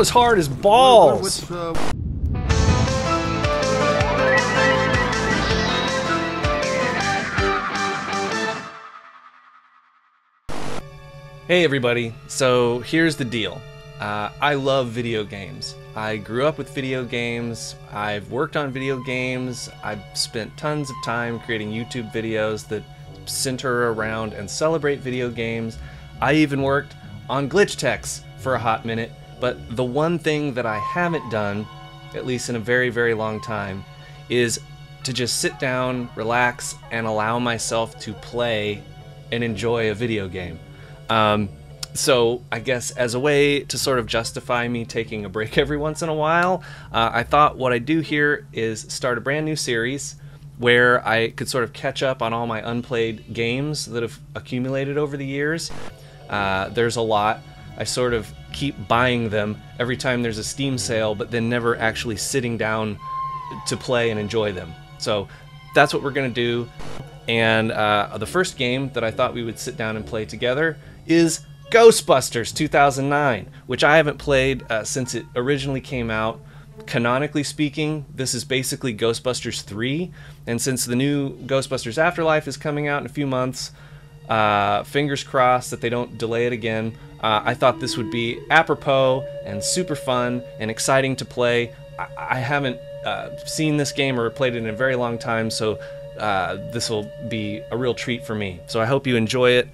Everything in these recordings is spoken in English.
was hard as balls. Hey everybody, so here's the deal. Uh, I love video games. I grew up with video games, I've worked on video games, I've spent tons of time creating YouTube videos that center around and celebrate video games. I even worked on glitch techs for a hot minute, but the one thing that I haven't done, at least in a very, very long time, is to just sit down, relax, and allow myself to play and enjoy a video game. Um, so I guess as a way to sort of justify me taking a break every once in a while, uh, I thought what I'd do here is start a brand new series where I could sort of catch up on all my unplayed games that have accumulated over the years. Uh, there's a lot. I sort of keep buying them every time there's a Steam sale, but then never actually sitting down to play and enjoy them. So that's what we're going to do. And uh, the first game that I thought we would sit down and play together is Ghostbusters 2009, which I haven't played uh, since it originally came out. Canonically speaking, this is basically Ghostbusters 3, and since the new Ghostbusters Afterlife is coming out in a few months, uh, fingers crossed that they don't delay it again. Uh, I thought this would be apropos and super fun and exciting to play. I, I haven't uh, seen this game or played it in a very long time, so uh, this will be a real treat for me. So I hope you enjoy it.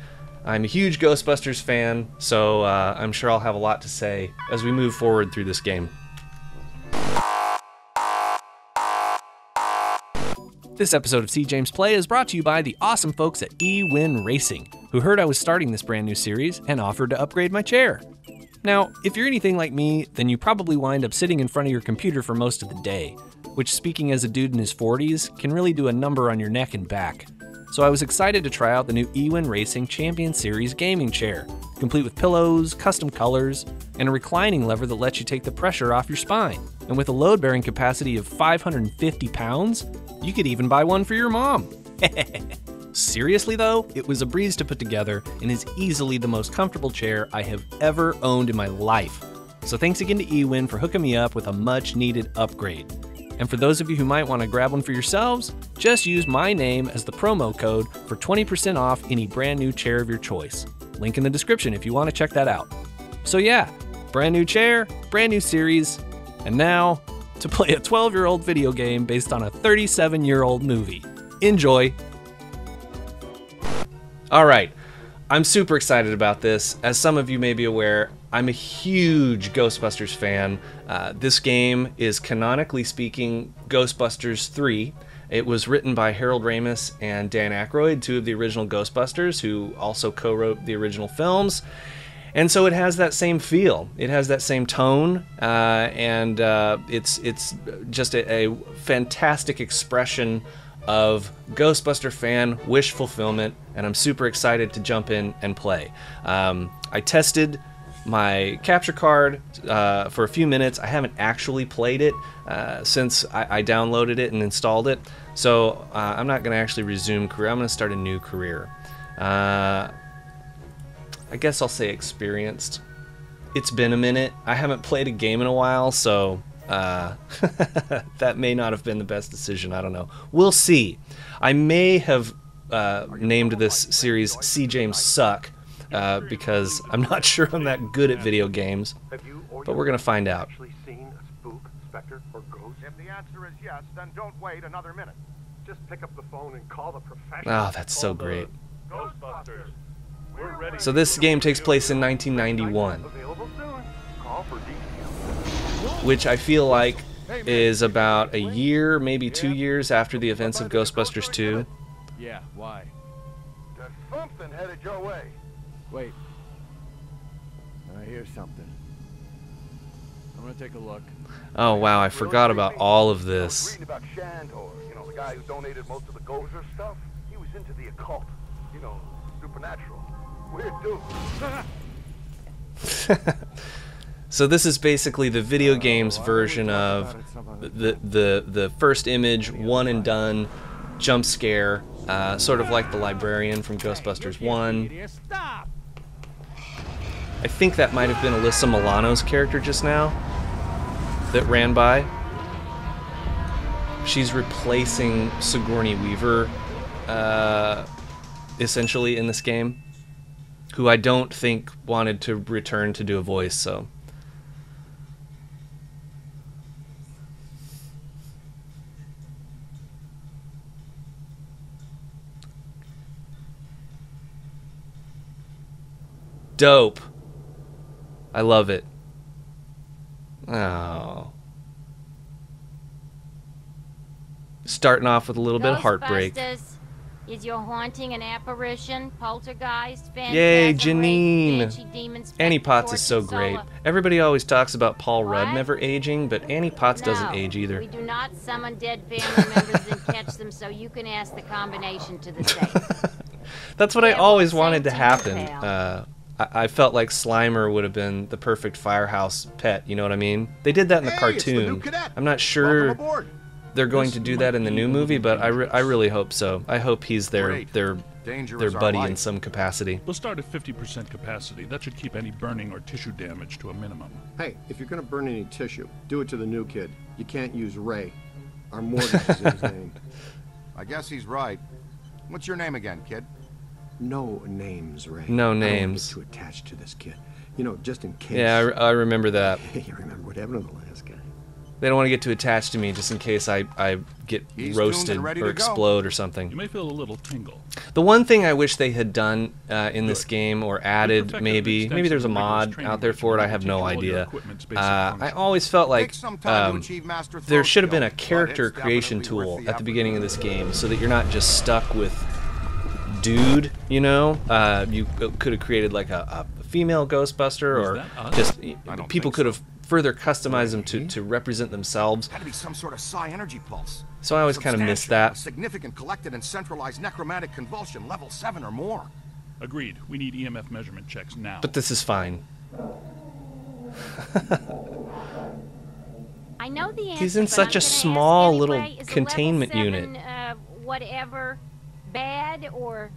I'm a huge Ghostbusters fan, so uh, I'm sure I'll have a lot to say as we move forward through this game. This episode of See James Play is brought to you by the awesome folks at eWin Racing, who heard I was starting this brand new series and offered to upgrade my chair. Now, if you're anything like me, then you probably wind up sitting in front of your computer for most of the day, which, speaking as a dude in his 40s, can really do a number on your neck and back. So I was excited to try out the new eWin Racing Champion Series gaming chair, complete with pillows, custom colors, and a reclining lever that lets you take the pressure off your spine. And with a load bearing capacity of 550 pounds, you could even buy one for your mom. Seriously though, it was a breeze to put together and is easily the most comfortable chair I have ever owned in my life. So thanks again to eWin for hooking me up with a much needed upgrade. And for those of you who might want to grab one for yourselves, just use my name as the promo code for 20% off any brand new chair of your choice. Link in the description if you want to check that out. So yeah, brand new chair, brand new series, and now to play a 12 year old video game based on a 37 year old movie. Enjoy! Alright, I'm super excited about this. As some of you may be aware, I'm a huge Ghostbusters fan. Uh, this game is canonically speaking Ghostbusters 3. It was written by Harold Ramis and Dan Aykroyd, two of the original Ghostbusters, who also co wrote the original films. And so it has that same feel. It has that same tone, uh, and uh, it's it's just a, a fantastic expression of Ghostbuster fan wish fulfillment, and I'm super excited to jump in and play. Um, I tested my capture card uh, for a few minutes. I haven't actually played it uh, since I, I, downloaded it and installed it, so uh, I'm not going to actually resume career. I'm going to start a new career. I guess I'll say experienced. It's been a minute. I haven't played a game in a while, so uh, that may not have been the best decision. I don't know. We'll see. I may have uh, named this series See James Suck uh, because I'm not sure I'm that good at video games, but we're gonna find out. If the answer is yes, then don't wait another minute. Just pick up the phone and call the Oh, that's so great. So this game takes place in 1991, which I feel like is about a year, maybe two years after the events of Ghostbusters 2. Yeah, why? There's something headed your way. Wait. I hear something. I'm gonna take a look. Oh wow, I forgot about all of this. About Shandor, you know, the guy who donated most of the Gozer stuff. He was into the occult, you know, supernatural. So this is basically the video games version of the the the first image, one and done, jump scare, uh, sort of like the librarian from Ghostbusters One. I think that might have been Alyssa Milano's character just now that ran by. She's replacing Sigourney Weaver, uh, essentially, in this game, who I don't think wanted to return to do a voice, so. Dope. I love it. Oh. Starting off with a little bit of heartbreak. Ghostbusters, Is your haunting an apparition, poltergeist, phantasm, Yay, wraith, Janine. banshee, demon, spectre, Annie Potts is so great. Everybody always talks about Paul Rudd What? never aging, but Annie Potts doesn't age either. We do not summon dead family members and catch them, so you can ask the combination to the safe. That's what I always wanted to same to you, happen. Uh, I, I felt like Slimer would have been the perfect firehouse pet. You know what I mean? They did that in the Hey, it's the new cartoon. I'm not Welcome sure aboard. They're going to do that in the new movie, but I, re- I really hope so. I hope he's their their Danger their buddy in some capacity. We'll start at 50% capacity. That should keep any burning or tissue damage to a minimum. Hey, if you're gonna burn any tissue, do it to the new kid. You can't use Ray. Our mortgage is in his name. I guess he's right. What's your name again, kid? No names, Ray. No names. I don't wanna names. get too attached to this kid. You know, just in case. Yeah, I, re- I remember that. you remember what happened to the last guy? They don't want to get too attached to me just in case I, I get He's roasted or to go. explode or something. You may feel a little tingle. The one thing I wish they had done uh, in this Good. game or added, maybe, maybe there's a mod out there for it. I have no teach all your idea. Uh, I always felt like Takes some time um, to achieve master there should have been a character creation tool worth at the beginning of this game so that you're not just stuck with dude, you know? Uh, you could have created like a, a female Ghostbuster or just people think could so. have further customize them to, to represent themselves. Had to be some sort of psi energy pulse. So I always kind of missed Substantial, that. Significant collected and centralized necromantic convulsion, level 7 or more. Agreed. We need EMF measurement checks now. But this is fine. I know the answer. He's in such a small ask little anyway. Is a level containment seven, unit. Uh, whatever, bad or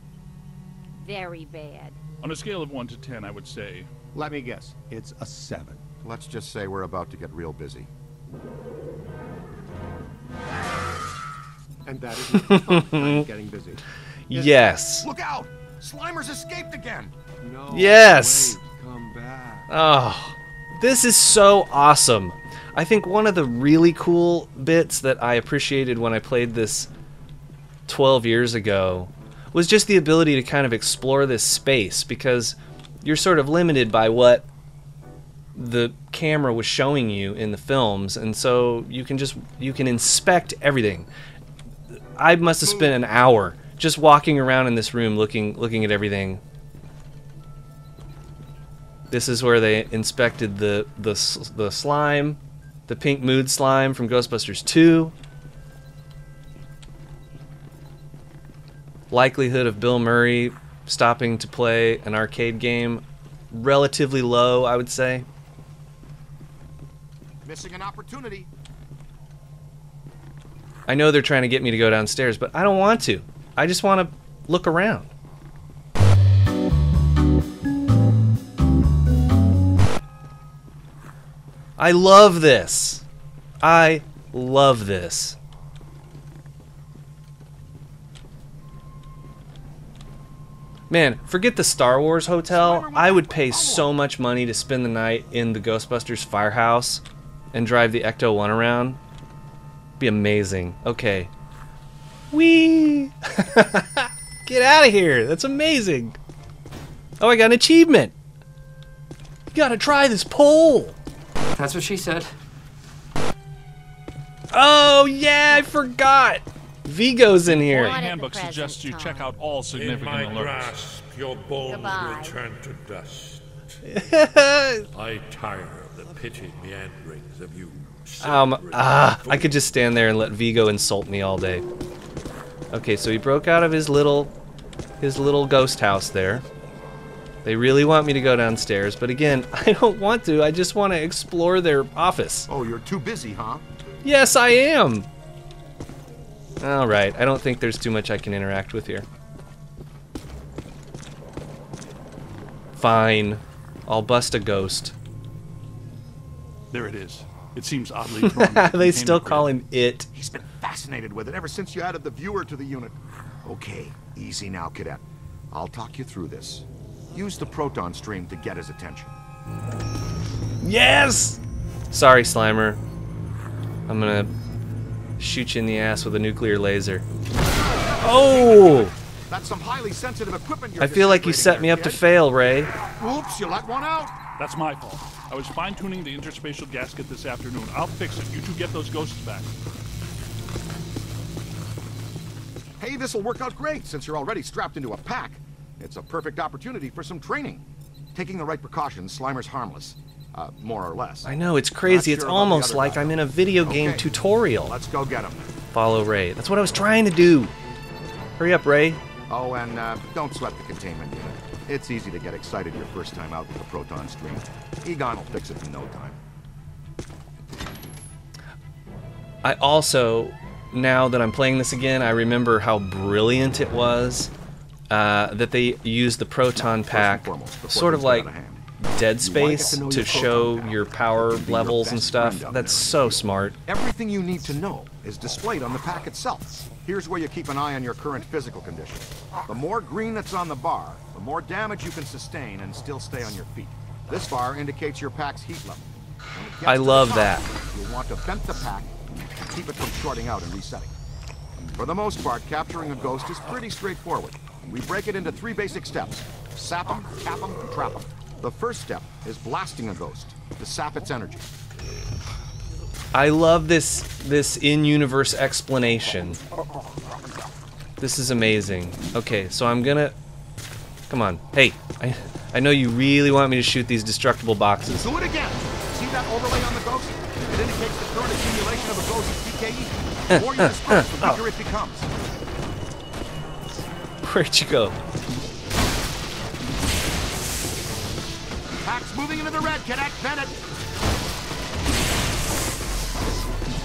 very bad. On a scale of 1 to 10, I would say Let me guess. It's a seven. Let's just say we're about to get real busy. And that is fun. Getting busy. Yes. Look out! Slimer's escaped again! No. Yes. Wait, come back. Oh, this is so awesome. I think one of the really cool bits that I appreciated when I played this 12 years ago was just the ability to kind of explore this space because you're sort of limited by what the camera was showing you in the films and so you can just you can inspect everything. I must have spent an hour just walking around in this room looking looking at everything this is where they inspected the the the slime, the pink mood slime from Ghostbusters 2. Likelihood of Bill Murray stopping to play an arcade game relatively low, I would say. Missing an opportunity. I know they're trying to get me to go downstairs, but I don't want to. I just want to look around. I love this. I love this. Man, forget the Star Wars hotel. I would pay so much money to spend the night in the Ghostbusters firehouse and drive the Ecto 1 around. Be amazing. Okay. Wee! Get out of here. That's amazing. Oh, I got an achievement. You gotta try this pole. That's what she said. Oh, yeah, I forgot. Vigo's in here. What? at the handbook suggests you check out all significant In significant my alerts. grasp, your bones Goodbye. will turn to dust. I tire of the pitted meanderings of you. Um, ah, I could just stand there and let Vigo insult me all day. Okay, so he broke out of his little, his little ghost house there. They really want me to go downstairs, but again, I don't want to. I just want to explore their office. Oh, you're too busy, huh? Yes, I am. All right, I don't think there's too much I can interact with here. Fine, I'll bust a ghost. There it is. It seems oddly drawn. to the they still grid. call him it. He's been fascinated with it ever since you added the viewer to the unit. Okay, easy now, cadet. I'll talk you through this. Use the proton stream to get his attention. Yes! Sorry, Slimer. I'm gonna shoot you in the ass with a nuclear laser. Oh! That's some highly sensitive equipment you're I feel like you set me there, up to fail, Ray. Oops, you let one out. That's my fault. I was fine-tuning the interspatial gasket this afternoon. I'll fix it. You two get those ghosts back. Hey, this'll work out great since you're already strapped into a pack. It's a perfect opportunity for some training. Taking the right precautions, Slimer's harmless. Uh, more or less. I know, it's crazy. Not It's sure about the almost like guy. I'm in a video game Okay. tutorial. Let's go get him. Follow Ray. That's what I was trying to do. Hurry up, Ray. Oh, and uh, don't sweat the containment unit. It's easy to get excited your first time out with the proton stream. Egon will fix it in no time. I also, now that I'm playing this again, I remember how brilliant it was uh, that they used the proton pack, foremost, sort of like out of hand, Dead You wanna get Space, to to show your power your levels and stuff. That's so smart. Everything you need to know is displayed on the pack itself. Here's where you keep an eye on your current physical condition. The more green that's on the bar, the more damage you can sustain and still stay on your feet. This bar indicates your pack's heat level. When it gets I love top, that. You'll want to vent the pack and keep it from shorting out and resetting. For the most part, capturing a ghost is pretty straightforward. We break it into three basic steps. Sap them, cap them, trap them. The first step is blasting a ghost to sap its energy. I love this this in-universe explanation. This is amazing. Okay, so I'm gonna. Come on, hey, I I know you really want me to shoot these destructible boxes. Do it again. See that overlay on the ghost? It indicates the current accumulation of a ghost's PKE. The more you disperse, the weaker it becomes. Where'd you go? Moving into the red, cadet. It.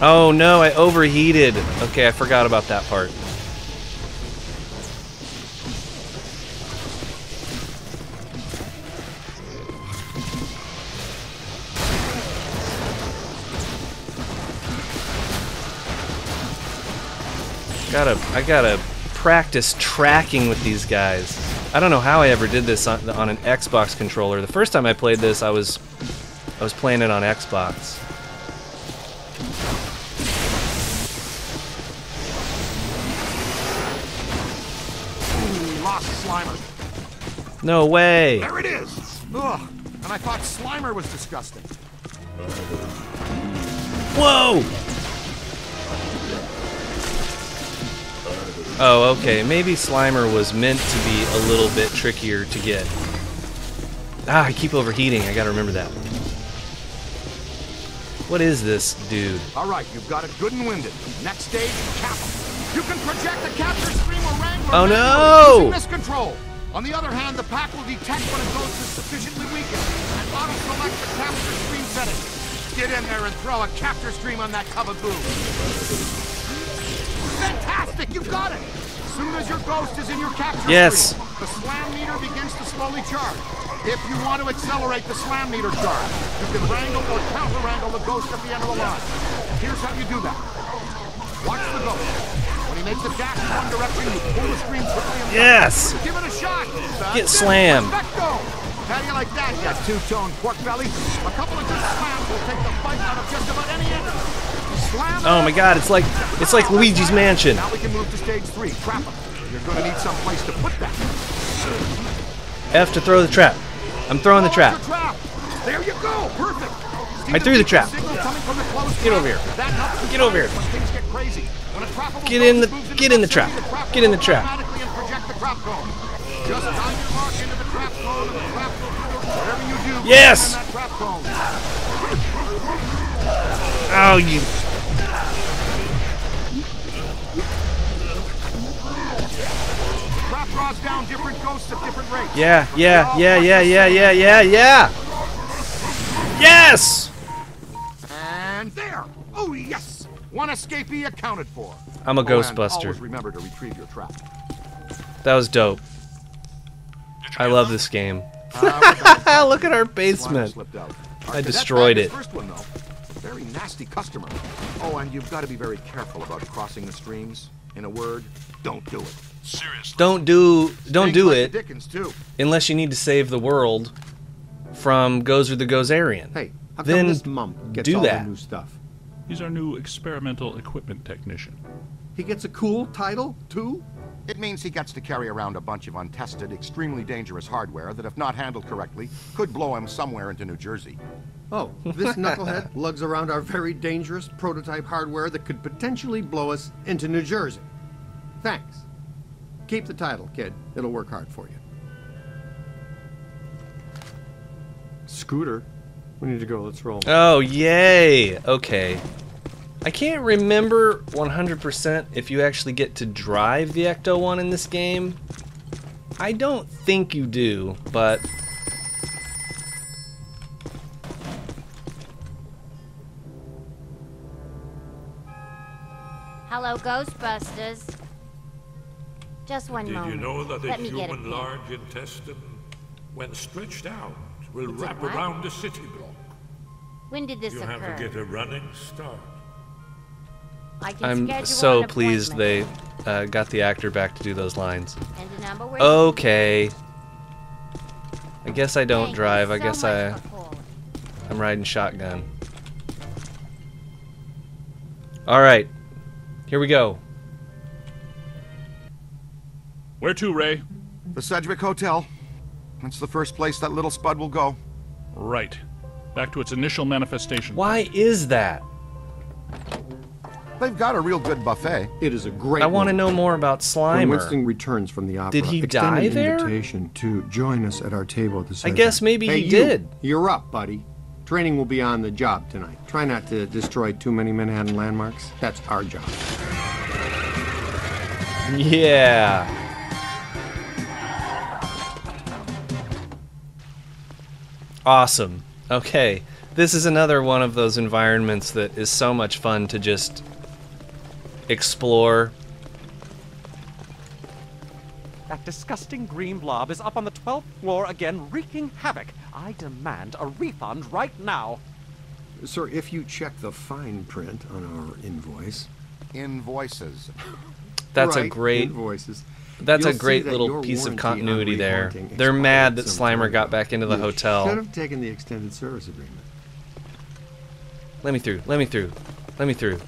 Oh no, I overheated. Okay, I forgot about that part. Gotta, I gotta practice tracking with these guys. I don't know how I ever did this on, on an Xbox controller. The first time I played this, I was, I was playing it on Xbox. Lost Slimer. No way. There it is. Ugh. And I thought Slimer was disgusting. Whoa! Oh, okay. Maybe Slimer was meant to be a little bit trickier to get. Ah, I keep overheating. I gotta remember that. What is this dude? All right, you've got it good and winded. Next stage, cap 'em. You can project a capture stream or wrangler Oh, no! using control. On the other hand, the pack will detect when a ghost is sufficiently weakened and auto-select the capture stream setting. Get in there and throw a capture stream on that cubaboo. Fantastic! You've got it! As soon as your ghost is in your capture Yes. the slam meter begins to slowly charge. If you want to accelerate the slam meter charge, you can wrangle or counter-wrangle the ghost at the end of the line. Here's how you do that. Watch the ghost. When he makes a dash in one direction, you pull the screen quickly and Yes! Give it a shot. That's Get slammed. How do you like that, you two-tone pork belly? A couple of good slams will take the fight out of just about any enemy. Oh my god, it's like it's like Luigi's Mansion. Now we can move to stage three. Trap him. You're to need some place to put that. F to throw the trap. I'm throwing the Oh, trap. it's a trap. There you go. Perfect. I threw the trap. signal coming from the closed Get over here. You Get over here. get crazy. When a trappable Get in the- get in the trap. Get in the trap. automatically and project draws down different ghosts at different rates. Yeah, yeah, yeah, yeah, yeah, yeah, yeah, yeah. Yes! And there! Oh, yes! One escapee accounted for. I'm a Oh, Ghostbuster. always remember to retrieve your trap. That was dope. I love this game. Ah, Look at our basement. I destroyed it. First one though. Very nasty customer. Oh, and you've got to be very careful about crossing the streams. In a word, don't do it. Seriously. Don't do don't Stinks do like it Dickens too. unless you need to save the world from Gozer the Gozerian. Hey, how come Then this mum gets do all that. the new stuff? He's our new experimental equipment technician. He gets a cool title, too? It means he gets to carry around a bunch of untested, extremely dangerous hardware that, if not handled correctly, could blow him somewhere into New Jersey. Oh, this knucklehead lugs around our very dangerous prototype hardware that could potentially blow us into New Jersey. Thanks. Keep the title, kid. It'll work hard for you. Scooter. We need to go. Let's roll. Oh, yay! Okay. I can't remember 100% if you actually get to drive the Ecto 1 in this game. I don't think you do, but Hello, Ghostbusters. Just one Did moment. you know that the Let me a human large intestine, when stretched out, will It's wrap around a city block? When did this You have occur? to get a running start. I can I'm so an pleased they uh, got the actor back to do those lines. And a number where Okay. I guess I don't Thank you drive. I guess I. I'm riding shotgun. All right. Here we go. Where to, Ray? The Sedgwick Hotel. That's the first place that little spud will go. Right. Back to its initial manifestation. Why is that? They've got a real good buffet. It is a great. I want to know more about Slimer. When Winston returns from the opera, Did he extend die an there? invitation to join us at our table at the I Sedgwick. guess maybe hey, he you, did. You're up, buddy. Training will be on the job tonight. Try not to destroy too many Manhattan landmarks. That's our job. Yeah. Awesome. Okay. This is another one of those environments that is so much fun to just explore. That disgusting green blob is up on the 12th floor again, wreaking havoc. I demand a refund right now. Sir, if you check the fine print on our invoice, Invoices. That's a great invoices. that's a you'll see great that little piece of continuity there. They're mad that Slimer got back into the You hotel. Should have taken the extended service agreement. Let me through. Let me through. Let me through.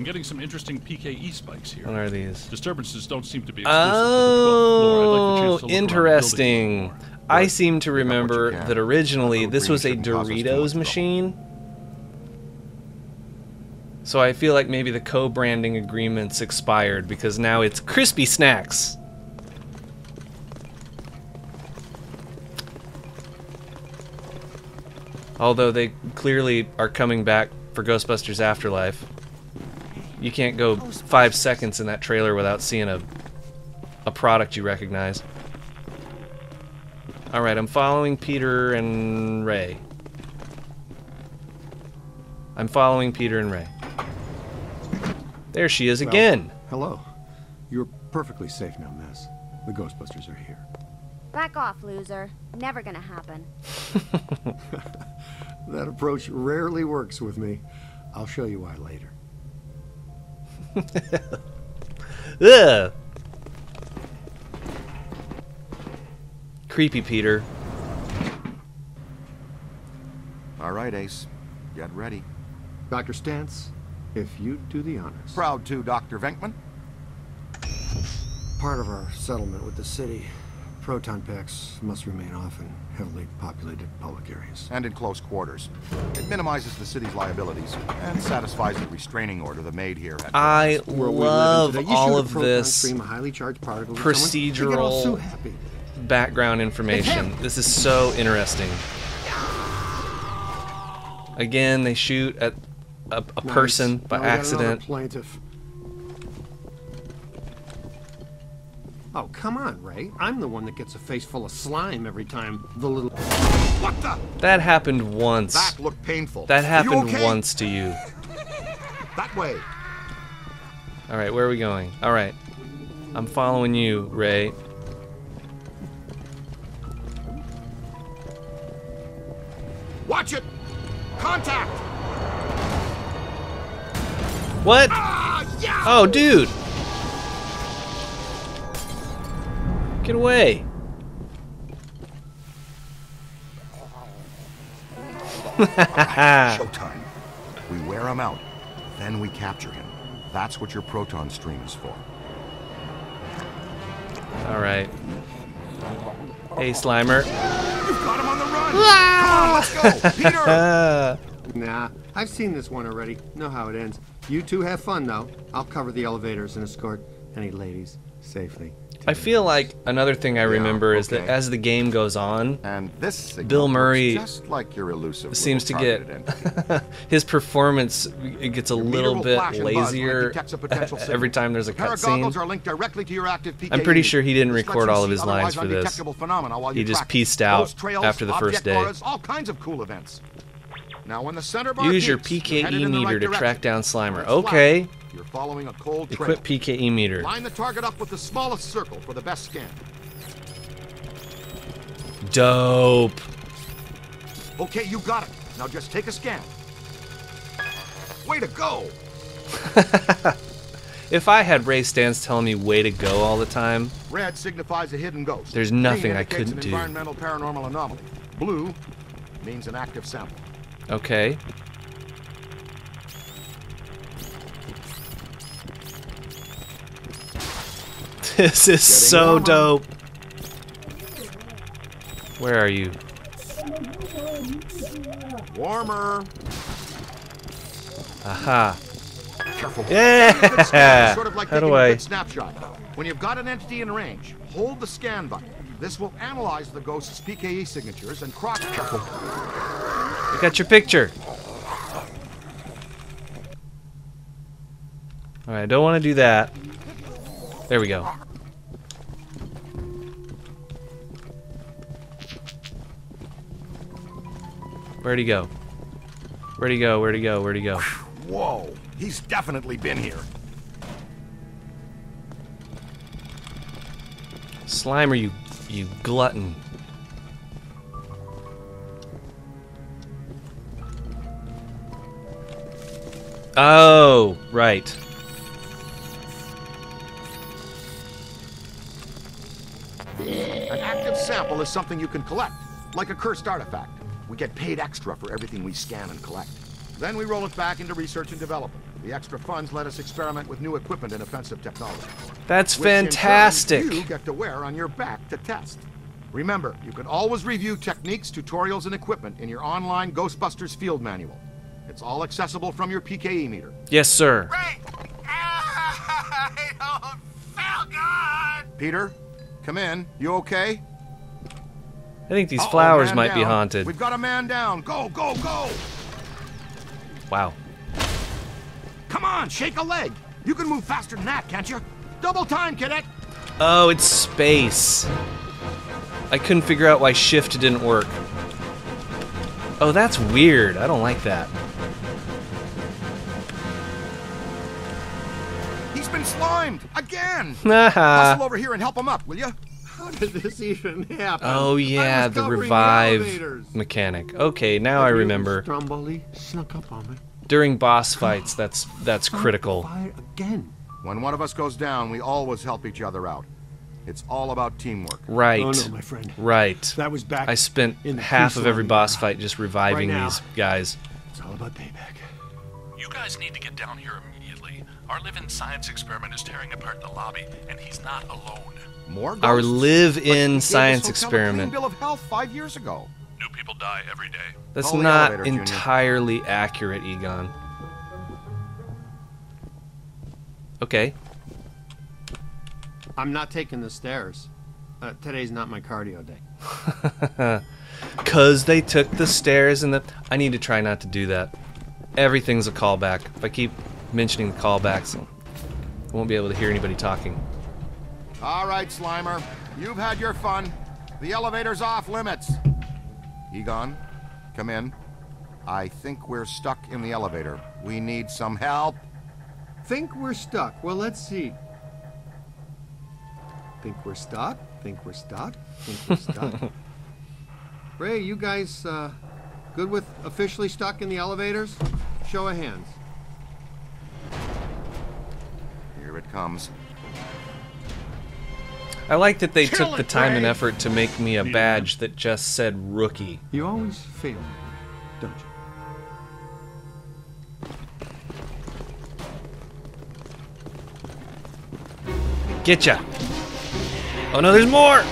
I'm getting some interesting PKE spikes here. What are these? Disturbances don't seem to be exclusive to the 12th floor. I'd like the Oh, chance to oh, look around the building a interesting. more. I seem to Pick up what you remember that originally this was a green shouldn't cause us too much Doritos machine. So I feel like maybe the co-branding agreements expired because now it's crispy snacks. Although they clearly are coming back for Ghostbusters Afterlife. You can't go five seconds in that trailer without seeing a a product you recognize. All right, I'm following Peter and Ray. I'm following Peter and Ray. There she is Well, again. Hello. You're perfectly safe now, Miss. The Ghostbusters are here. Back off, loser. Never gonna happen. That approach rarely works with me. I'll show you why later. Ugh. Creepy Peter. All right, Ace. Get ready. Dr. Stantz, if you'd do the honors. Proud to, Dr. Venkman. Part of our settlement with the city, proton packs must remain off in heavily populated public areas. and in close quarters. It minimizes the city's liabilities and satisfies the restraining order the maid here had. I Where we live in love today, all of this stream, highly charged particle to someone, they get all so procedural happy. background information. This is so interesting. Again, they shoot at a, a Nice. person by Now we another accident. Plaintiff. Oh, come on, Ray. I'm the one that gets a face full of slime every time the little. What the? That happened once. That looked painful. That happened okay? once to you. That way. All right, where are we going? All right. I'm following you, Ray. Watch it! Contact! What? Ah, yeah! Oh, dude! Get away! Showtime. We wear him out, then we capture him. That's what your proton stream is for. All right. Hey, Slimer. You've got him on the run! Come on, let's go! Peter! Ah. Nah, I've seen this one already. Know how it ends. You two have fun, though. I'll cover the elevators and escort any ladies safely. I feel like another thing I remember is that as the game goes on, And this Bill Murray just like your elusive seems to get his performance it gets a Your little bit flash and buzz when it lazier detects a potential signal. every time there's a cutscene. are linked directly to your active PKE. I'm pretty sure he didn't record all of his lines for this. undetectable phenomena while He just pieced out trails, after the first day. auras, all kinds of cool events. Now, when the center bar Use your PKE meter right to track down Slimer. Okay. You're following a cold trail. Equip PKE meter. Line the target up with the smallest circle for the best scan. Dope. Okay, you got it. Now just take a scan. Way to go! If I had Ray Stantz telling me way to go all the time, Red signifies a hidden ghost. There's Green nothing I couldn't an do. Environmental paranormal anomaly. Blue means an active sample. okay. This is so warmer. dope. Where are you? Warmer. Aha. Careful. Yeah. Good scan is sort of like How do a I- snapshot. When you've got an entity in range, hold the scan button. This will analyze the ghost's PKE signatures and cross careful. I got your picture. Alright, I don't want to do that. There we go. Where'd he go? Where'd he go? Where'd he go? Where'd he go? Whoa, he's definitely been here. Slimer, you you glutton. Oh, right. An active sample is something you can collect, like a cursed artifact. We get paid extra for everything we scan and collect. Then we roll it back into research and development. The extra funds let us experiment with new equipment and offensive technology. That's which turn fantastic. you get to wear on your back to test. Remember, you can always review techniques, tutorials, and equipment in your online Ghostbusters field manual. It's all accessible from your PKE meter. Yes, sir. Oh, Peter, come in. You okay? I think these Uh-oh, flowers man might be haunted. We've got a man down. Go, go, go! Wow. Come on, shake a leg. You can move faster than that, can't you? Double time, cadet. Oh, it's space. I couldn't figure out why shift didn't work. Oh, that's weird. I don't like that. He's been slimed again. Haha. Hustle over here and help him up, will you? How did this even happen? Oh yeah, the revive elevators. mechanic. Okay, now I That remember. Stromboli snuck up on me. During boss fights, that's that's critical. Fire again. When one of us goes down, we always help each other out. It's all about teamwork. Right. Oh no, my friend. Right. That was back I spent in the half of every boss era. fight just reviving Right now. these guys. It's all about payback. You guys need to get down here immediately. Our live-in science experiment is tearing apart the lobby, and he's not alone. More Our live-in But he gave this science hotel a clean experiment. bill of health five years ago. New people die every day. That's Call not elevator, Junior. entirely accurate, Egon. Okay. I'm not taking the stairs. Uh, today's not my cardio day. Cause they took the stairs and the. I need to try not to do that. Everything's a callback. If I keep mentioning the callbacks, I won't be able to hear anybody talking. All right, Slimer. You've had your fun. The elevator's off limits. Egon, come in. I think we're stuck in the elevator. We need some help. Think we're stuck. Well, let's see. Think we're stuck. Think we're stuck. Think we're stuck. Ray, you guys uh, Good with officially stuck in the elevators? Show of hands. Here it comes. I like that they Kill took the it, time and effort to make me a Yeah. badge that just said rookie. You always fail, don't you? Getcha! Oh no, there's more!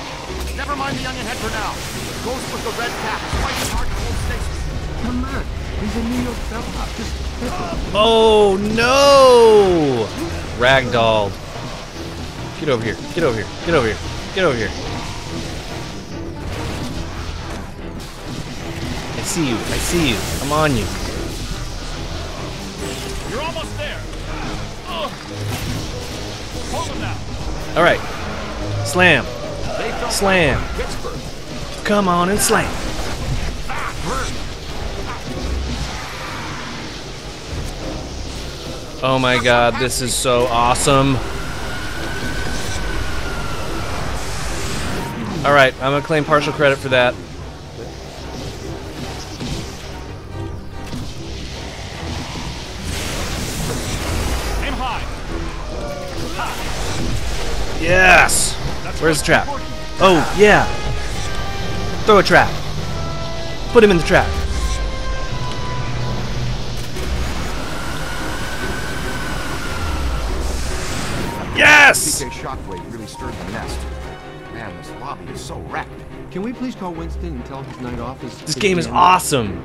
Never mind the onion head for now. The ghost with the red cap is fighting hard to hold stasis. Come on. He's a New York bellhop. Just hit him. Oh no! Ragdolled. Get over here. Get over here. Get over here. Get over here. I see you. I see you. I'm on you. You're almost there. Ugh. Hold him now. All right. Slam. Slam. Come on and slam. Ah. Oh my god, this is so awesome. Alright, I'm gonna claim partial credit for that. Aim high. Yes! That's Where's the trap? Oh, yeah! Throw a trap. Put him in the trap. Yes! Is so wrecked. Can we please call Winston and tell his night off is... This game is awesome.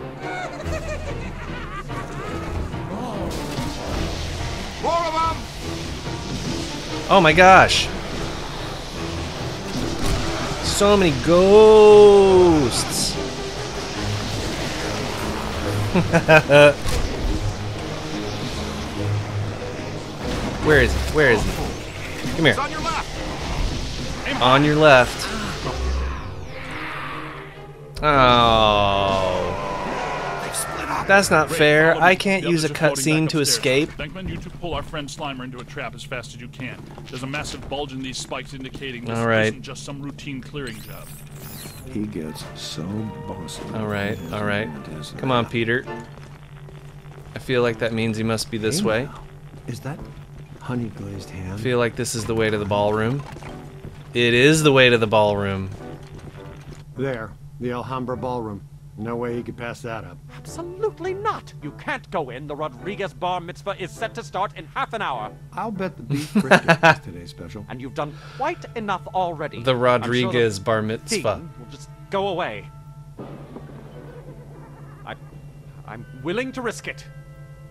More of them! Oh my gosh. So many ghosts. Where is he? Where is he? Come here. It's on your left. On your left. Oh. They've split up. That's not fair. I can't use a others are floating cutscene to escape. Venkman, you two pull our friend Slimer into a trap as fast as you can. There's a massive bulge in these spikes indicating this All right. isn't just some routine clearing job. He gets so bossy. All right, all right. Come on, Peter. I feel like that means he must be this Hey way. Is that honey glazed ham? I ham? feel like this is the way to the ballroom. It is the way to the ballroom. There, the Alhambra Ballroom. No way he could pass that up. Absolutely not. You can't go in. The Rodriguez bar mitzvah is set to start in half an hour. I'll bet the beef brisket is today's special. And you've done quite enough already. The I'm sure Rodriguez the bar mitzvah. will just go away. I, I'm willing to risk it.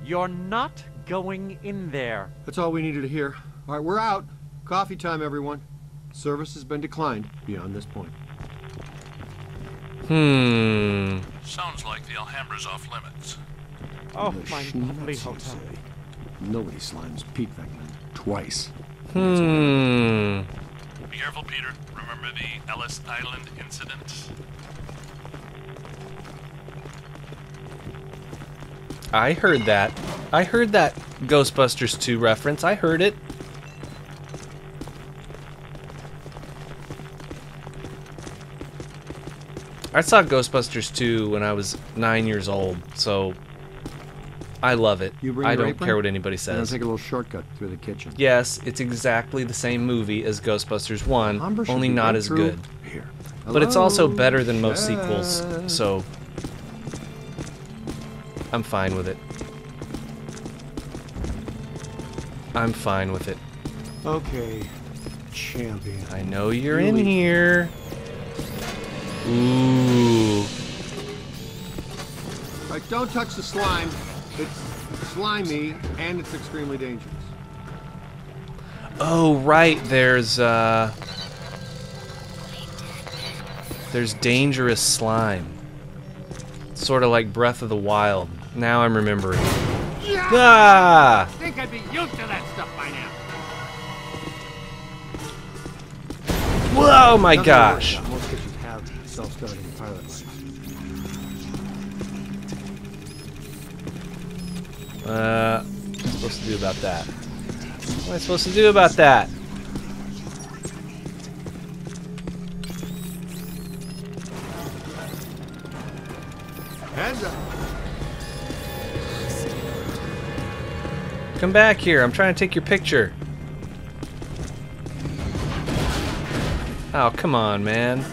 You're not going in there. That's all we needed to hear. All right, we're out. Coffee time, everyone. Service has been declined beyond this point. Hmm. Sounds like the Alhambra's off limits. Oh, The my schnapps, lovely hotel. Nobody slimes Pete Venkman twice. Hmm. Be careful, Peter. Remember the Ellis Island incident? I heard that. I heard that Ghostbusters 2 reference. I heard it. I saw Ghostbusters 2 when I was nine years old, so I love it. You bring I don't apron? care what anybody says. take a little shortcut through the kitchen. Yes, it's exactly the same movie as Ghostbusters 1, Alhambra should only not as good. Here. But it's also better than most sequels, so I'm fine with it. I'm fine with it. Okay, champion. I know you're You in here. Ooh. Right, don't touch the slime. It's slimy and it's extremely dangerous. Oh, right. There's uh There's dangerous slime. Sort of like Breath of the Wild. Now I'm remembering. Ah! I think I'd be used to that stuff by now. Whoa, my Nothing gosh. about. Most kitchens have self-starting pilot lights. Uh, what am I supposed to do about that? What am I supposed to do about that? Heads up. Come back here. I'm trying to take your picture. Oh, come on, man.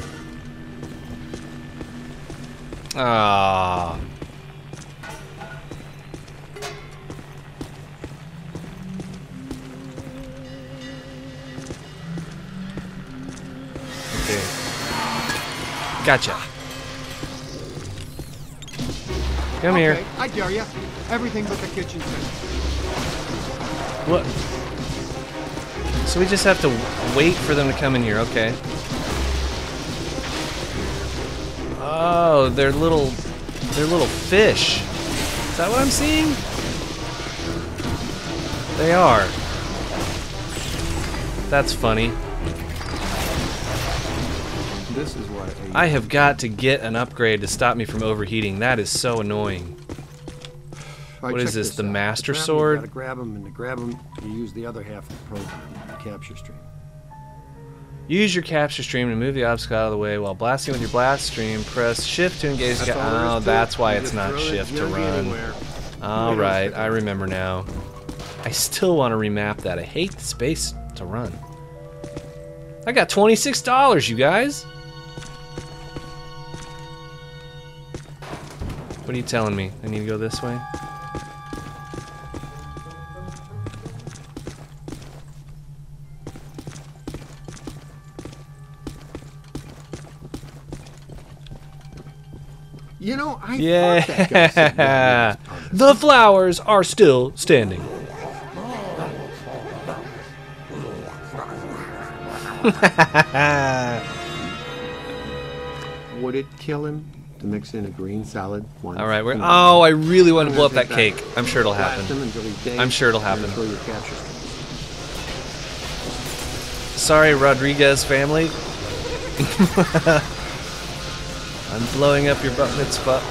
Ah. Okay. Gotcha. Come okay, here. I dare you. Everything but the kitchen sink. What? So we just have to wait for them to come in here, okay. Oh, they're little they're little fish. Is that what I'm seeing? They are. That's funny. This is why I have got to get an upgrade to stop me from overheating. That is so annoying. Right, What is check this, the out. Master grab Sword? You gotta grab them, and to grab them, you use the other half of the program, the capture stream. Use your capture stream to move the obstacle out of the way while blasting with your blast stream. Press shift to engage That's guy. all there is Oh, that's why it's not shift to run. anywhere. All They don't right, stick I remember now. I still want to remap that. I hate the space to run. I got $26, you guys. What are you telling me? I need to go this way? You know, I thought that guy said Yeah. The flowers are still standing. Would it kill him to mix in a green salad? Once All right, we're. Hmm. Oh, I really want to blow up that cake. I'm sure it'll happen. him until he's dazed, I'm sure it'll happen. throw your capture stream. Sorry, Rodriguez family. I'm blowing up your butt mitzvah.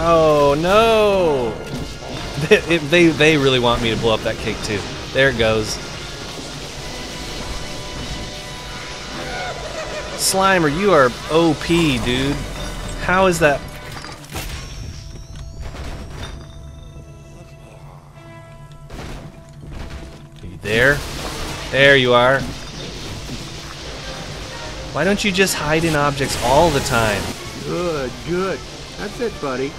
Oh no! They, they they really want me to blow up that cake too. There it goes. Slimer, you are OP, dude. How is that? Are you there? There you are. Why don't you just hide in objects all the time? Good, good. That's it, buddy.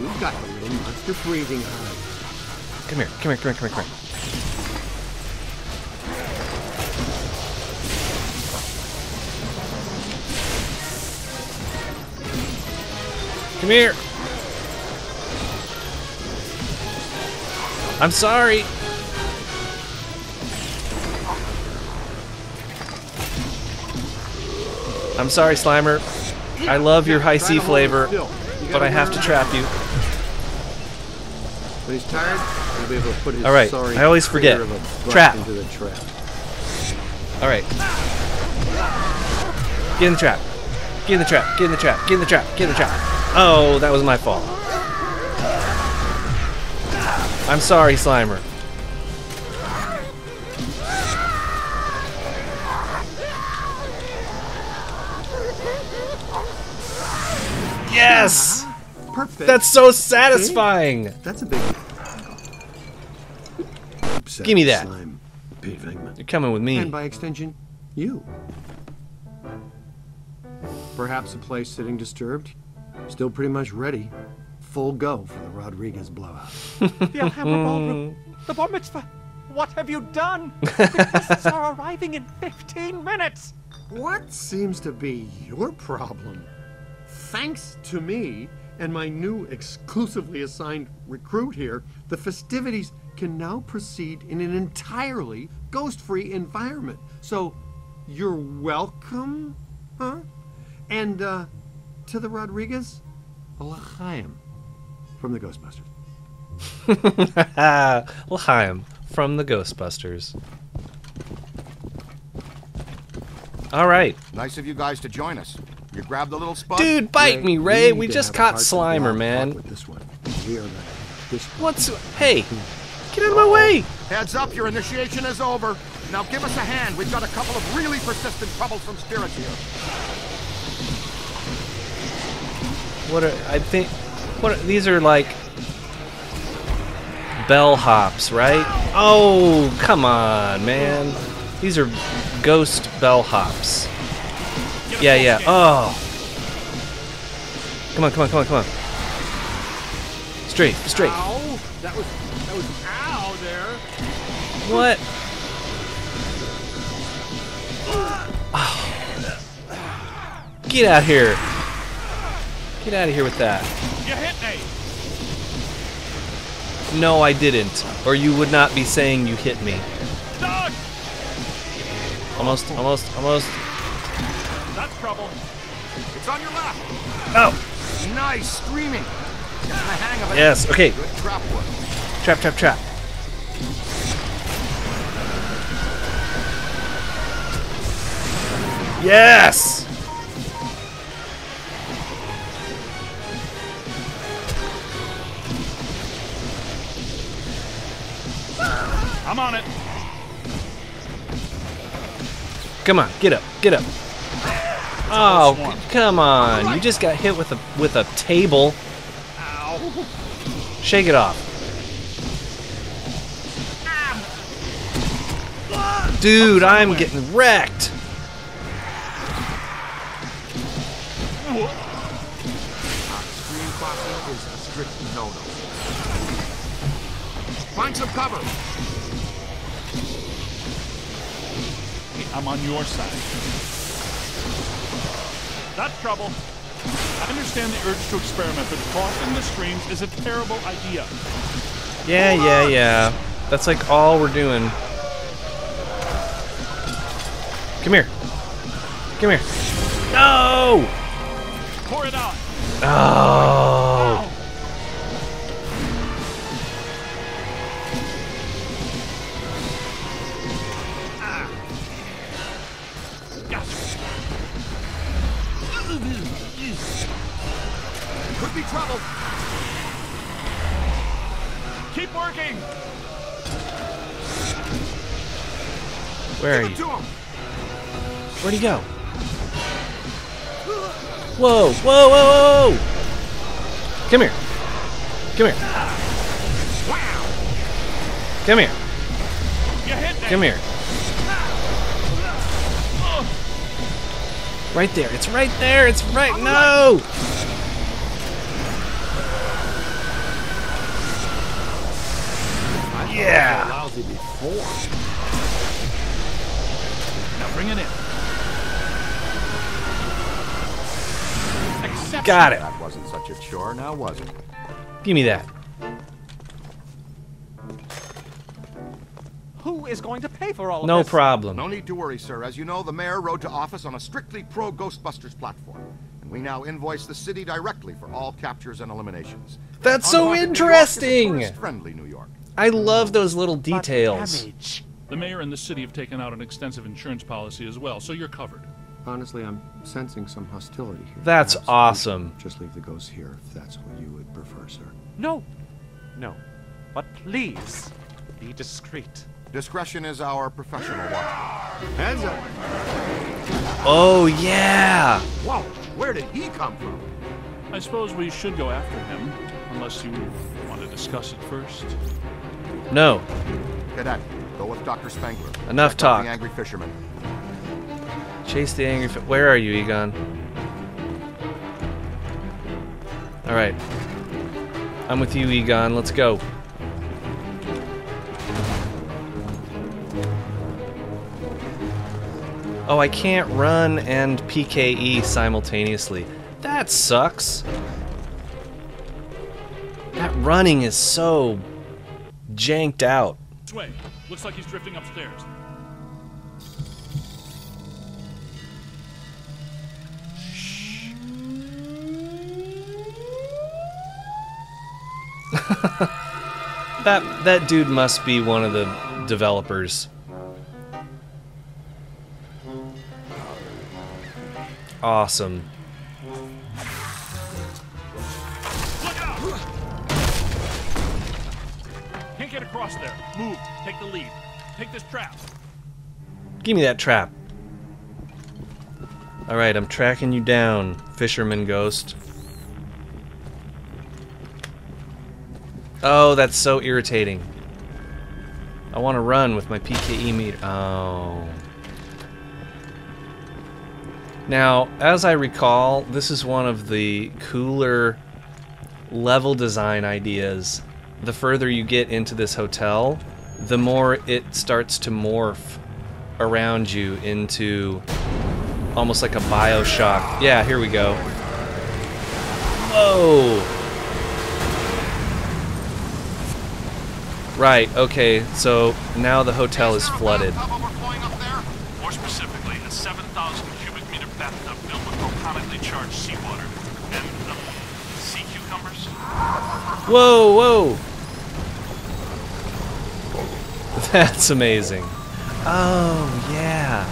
You've got the little monster breathing hard. Come here, come here, come here, come here, come here. Come here. I'm sorry. I'm sorry, Slimer. I love your high C to hold it flavor, but I have to trap you. When he's tired, he'll be able to put his All right, sorry I always forget. Trap. into the trap. All right. Get in the trap. Get in the trap. Get in the trap. Get in the trap. Get in the trap. Oh, that was my fault. I'm sorry, Slimer. Yes! Uh-huh. Perfect. That's so satisfying. That's a big. Give me that. Slime, Pete Venkman. You're coming with me. And by extension, you. Perhaps a place sitting disturbed, still pretty much ready. Full go for the Rodriguez blowout. The Alhambra Ballroom, the Bar Mitzvah. What have you done? The guests are arriving in 15 minutes. What seems to be your problem? Thanks to me and my new exclusively assigned recruit here, the festivities can now proceed in an entirely ghost free environment. So, you're welcome, huh? And, uh, to the Rodriguez, a l'chaim from the Ghostbusters. L'chaim from the Ghostbusters. All right. Nice of you guys to join us. You grab the little spot. Dude, bite me, Ray. need We just caught Slimer, block man. With this one. We are gonna this What's. Hey, get out of my way. Heads up, your initiation is over. Now give us a hand. We've got a couple of really persistent troublesome spirits here. What are I think? What are, these are like bell hops, right? Oh, come on, man. These are ghost bell hops. Yeah, yeah. Oh. Come on, come on, come on, come on. Straight, straight. Ow! That was that was ow there. What? Get out here. Get out of here with that. You hit me. No, I didn't. Or you would not be saying you hit me. Almost, almost, almost. That's trouble. It's on your left. Oh. Nice screaming. Got the hang of it. Yes, okay. Trap. Trap, trap, trap. Yes! I'm on it. Come on, get up, get up. Oh, come on! You just got hit with a with a table. Ow. Shake it off. Dude, I'm getting wrecked. Screen crossing is a strict no-no. Find some cover. I'm on your side. That's trouble. I understand the urge to experiment, but crossing the streams is a terrible idea. Yeah, yeah, yeah. That's like all we're doing. Come here. Come here. No! Pour it out. Oh! Gotcha. Could be trouble. Keep working. Where are you? Where'd he go? Whoa, whoa, whoa, whoa! Come here. Come here. Come here. You hit me. Come here. Right there. It's right there. It's right. No! Yeah. Lousy before. Now bring it in. Got it. That wasn't such a chore, now was it? Give me that. Who is going to pay for all of No problem. No need to worry, sir. As you know, the mayor rode to office on a strictly pro-Ghostbusters platform. And we now invoice the city directly for all captures and eliminations. That's so Unhaunted New York is interesting. tourist-friendly New York. I love those little details. The mayor and the city have taken out an extensive insurance policy as well, so you're covered. Honestly, I'm sensing some hostility here. That's Perhaps awesome. Just leave the ghost here if that's what you would prefer, sir. No. No. But please, be discreet. Discretion is our professional watch. Heads up. Oh, yeah. Whoa, where did he come from? I suppose we should go after him, unless you want to discuss it first. No. Cadet, go with Dr. Spengler. Enough talk. The angry fisherman. Chase the angry. Where are you, Egon? All right. I'm with you, Egon. Let's go. Oh, I can't run and PKE simultaneously. That sucks. That running is so janked out. This way. Looks like he's drifting upstairs. That that dude must be one of the developers. Awesome. Across there. Move. Take the lead. Take this trap. Give me that trap. Alright, I'm tracking you down, fisherman ghost. Oh, that's so irritating. I want to run with my PKE meter. Oh. Now, as I recall, this is one of the cooler level design ideas the further you get into this hotel, the more it starts to morph around you into almost like a Bioshock. Yeah, here we go. Whoa! Right, okay, so now the hotel is flooded. More specifically, a 7,000 cubic meter bathtub filled with volcanically charged seawater. And, um, sea cucumbers? Whoa, whoa! That's amazing. Oh, yeah.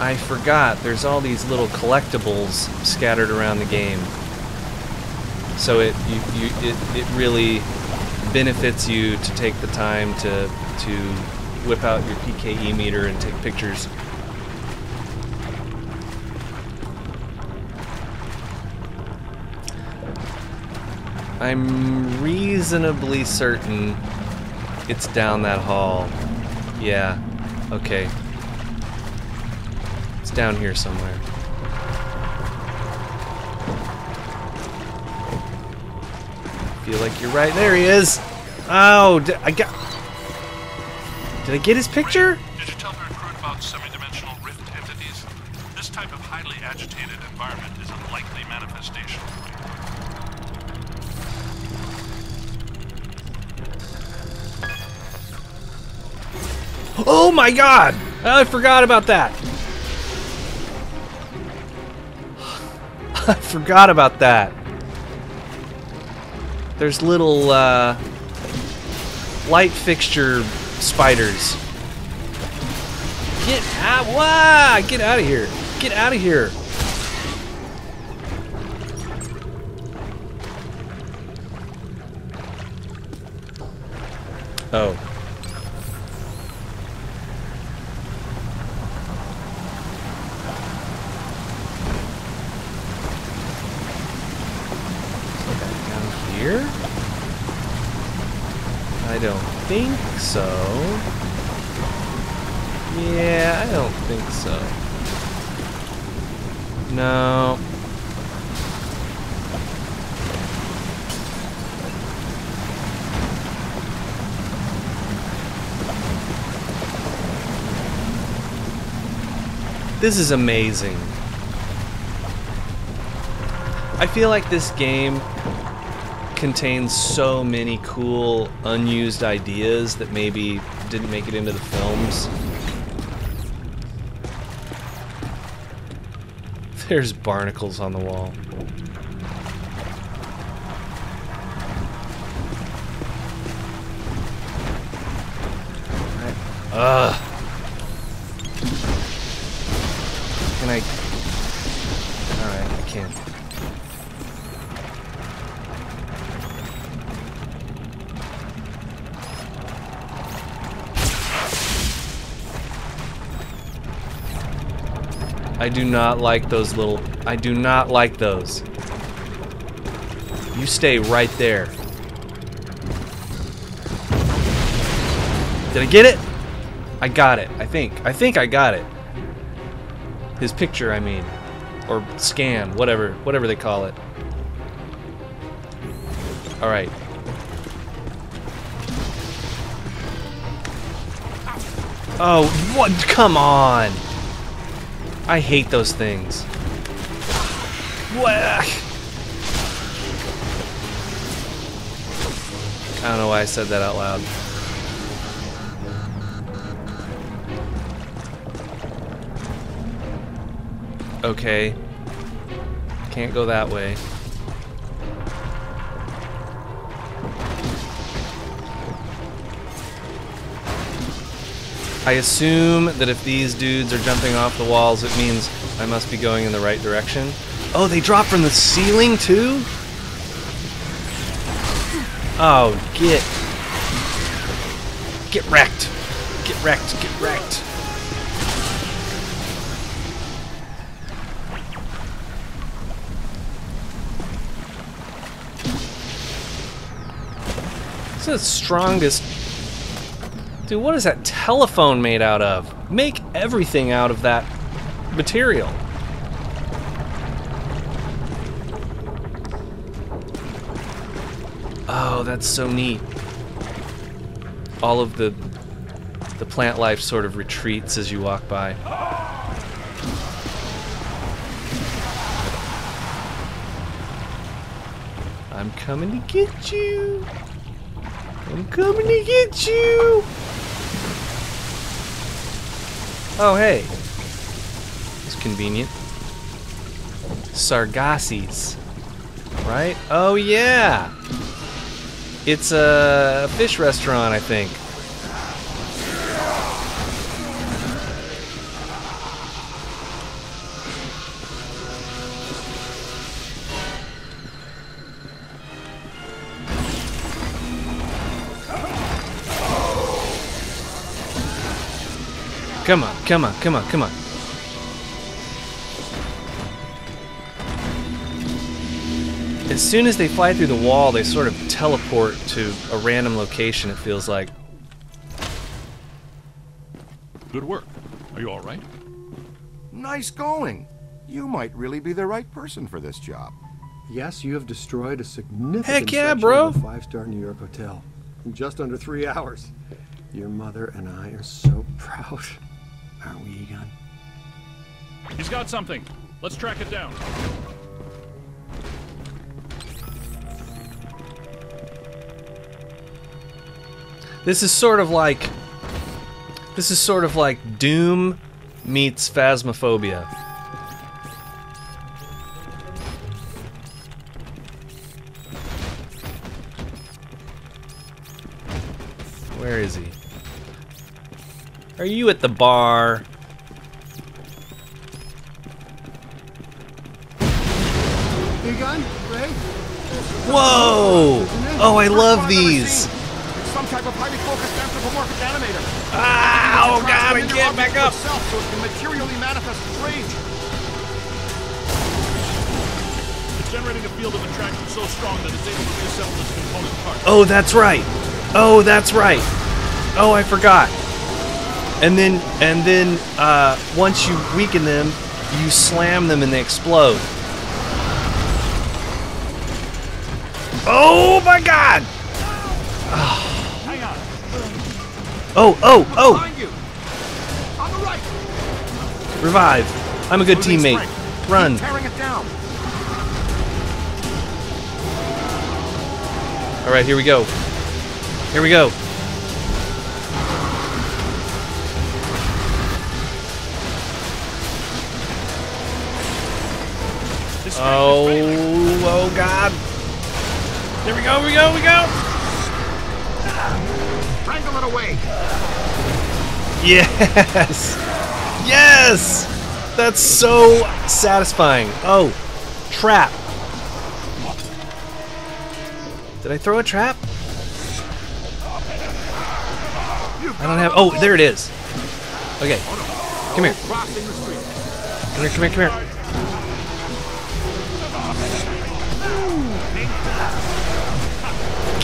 I forgot, there's all these little collectibles scattered around the game. So it you, you it, it really benefits you to take the time to to whip out your PKE meter and take pictures. I'm reasonably certain it's down that hall. Yeah. Okay. It's down here somewhere. Feel like you're right. There he is. Oh, d- I got. Did I get his picture? My god! I forgot about that. I forgot about that. There's little uh, light fixture spiders. Get out! Wah! Get out of here! Get out of here! Oh. Down here? I don't think so. Yeah, I don't think so. No. This is amazing. I feel like this game contains so many cool unused ideas that maybe didn't make it into the films. There's barnacles on the wall. I do not like those little... I do not like those. You stay right there. Did I get it? I got it, I think. I think I got it. His picture, I mean. Or scan, whatever, whatever they call it. Alright. Oh, what? Come on! I hate those things. Whack! I don't know why I said that out loud. Okay. Can't go that way. I assume that if these dudes are jumping off the walls, it means I must be going in the right direction. Oh, they drop from the ceiling too? Oh, get... Get wrecked. Get wrecked, get wrecked. It's the strongest. Dude, what is that telephone made out of? Make everything out of that material. Oh, that's so neat. All of the the plant life sort of retreats as you walk by. I'm coming to get you. I'm coming to get you. Oh, hey. It's convenient. Sargassi's. Right? Oh, yeah. It's a fish restaurant, I think. Come on, come on, come on, come on. As soon as they fly through the wall, they sort of teleport to a random location, it feels like. Good work. Are you all right? Nice going. You might really be the right person for this job. Yes, you have destroyed a significant Heck yeah, section bro. of a five-star New York hotel in just under three hours. Your mother and I are so proud. Aren't we, Egon? He's got something. Let's track it down. This is sort of like. This is sort of like Doom meets Phasmophobia. Are you at the bar? Whoa! Oh, I love these. Some type of highly focused anthropomorphic animator. Ah, oh God, I can't back up. So it can materially manifest. It's generating a field of attraction so strong that it's able to reassemble its component parts. Oh, that's right. Oh, that's right. Oh, I forgot. And then, and then, uh, once you weaken them, you slam them and they explode. Oh my God! Oh, oh, oh! Behind you. On the right. Revive. I'm a good teammate. Run. Tearing it down. All right, here we go. Here we go. Oh, strength is failing. oh God. Here we go, we go, we go. Wrangle it away. Yes! Yes! That's so satisfying. Oh, trap. Did I throw a trap? I don't have. Oh, there it is. Okay. Come here. Crossing the street. Come here, come here, come here.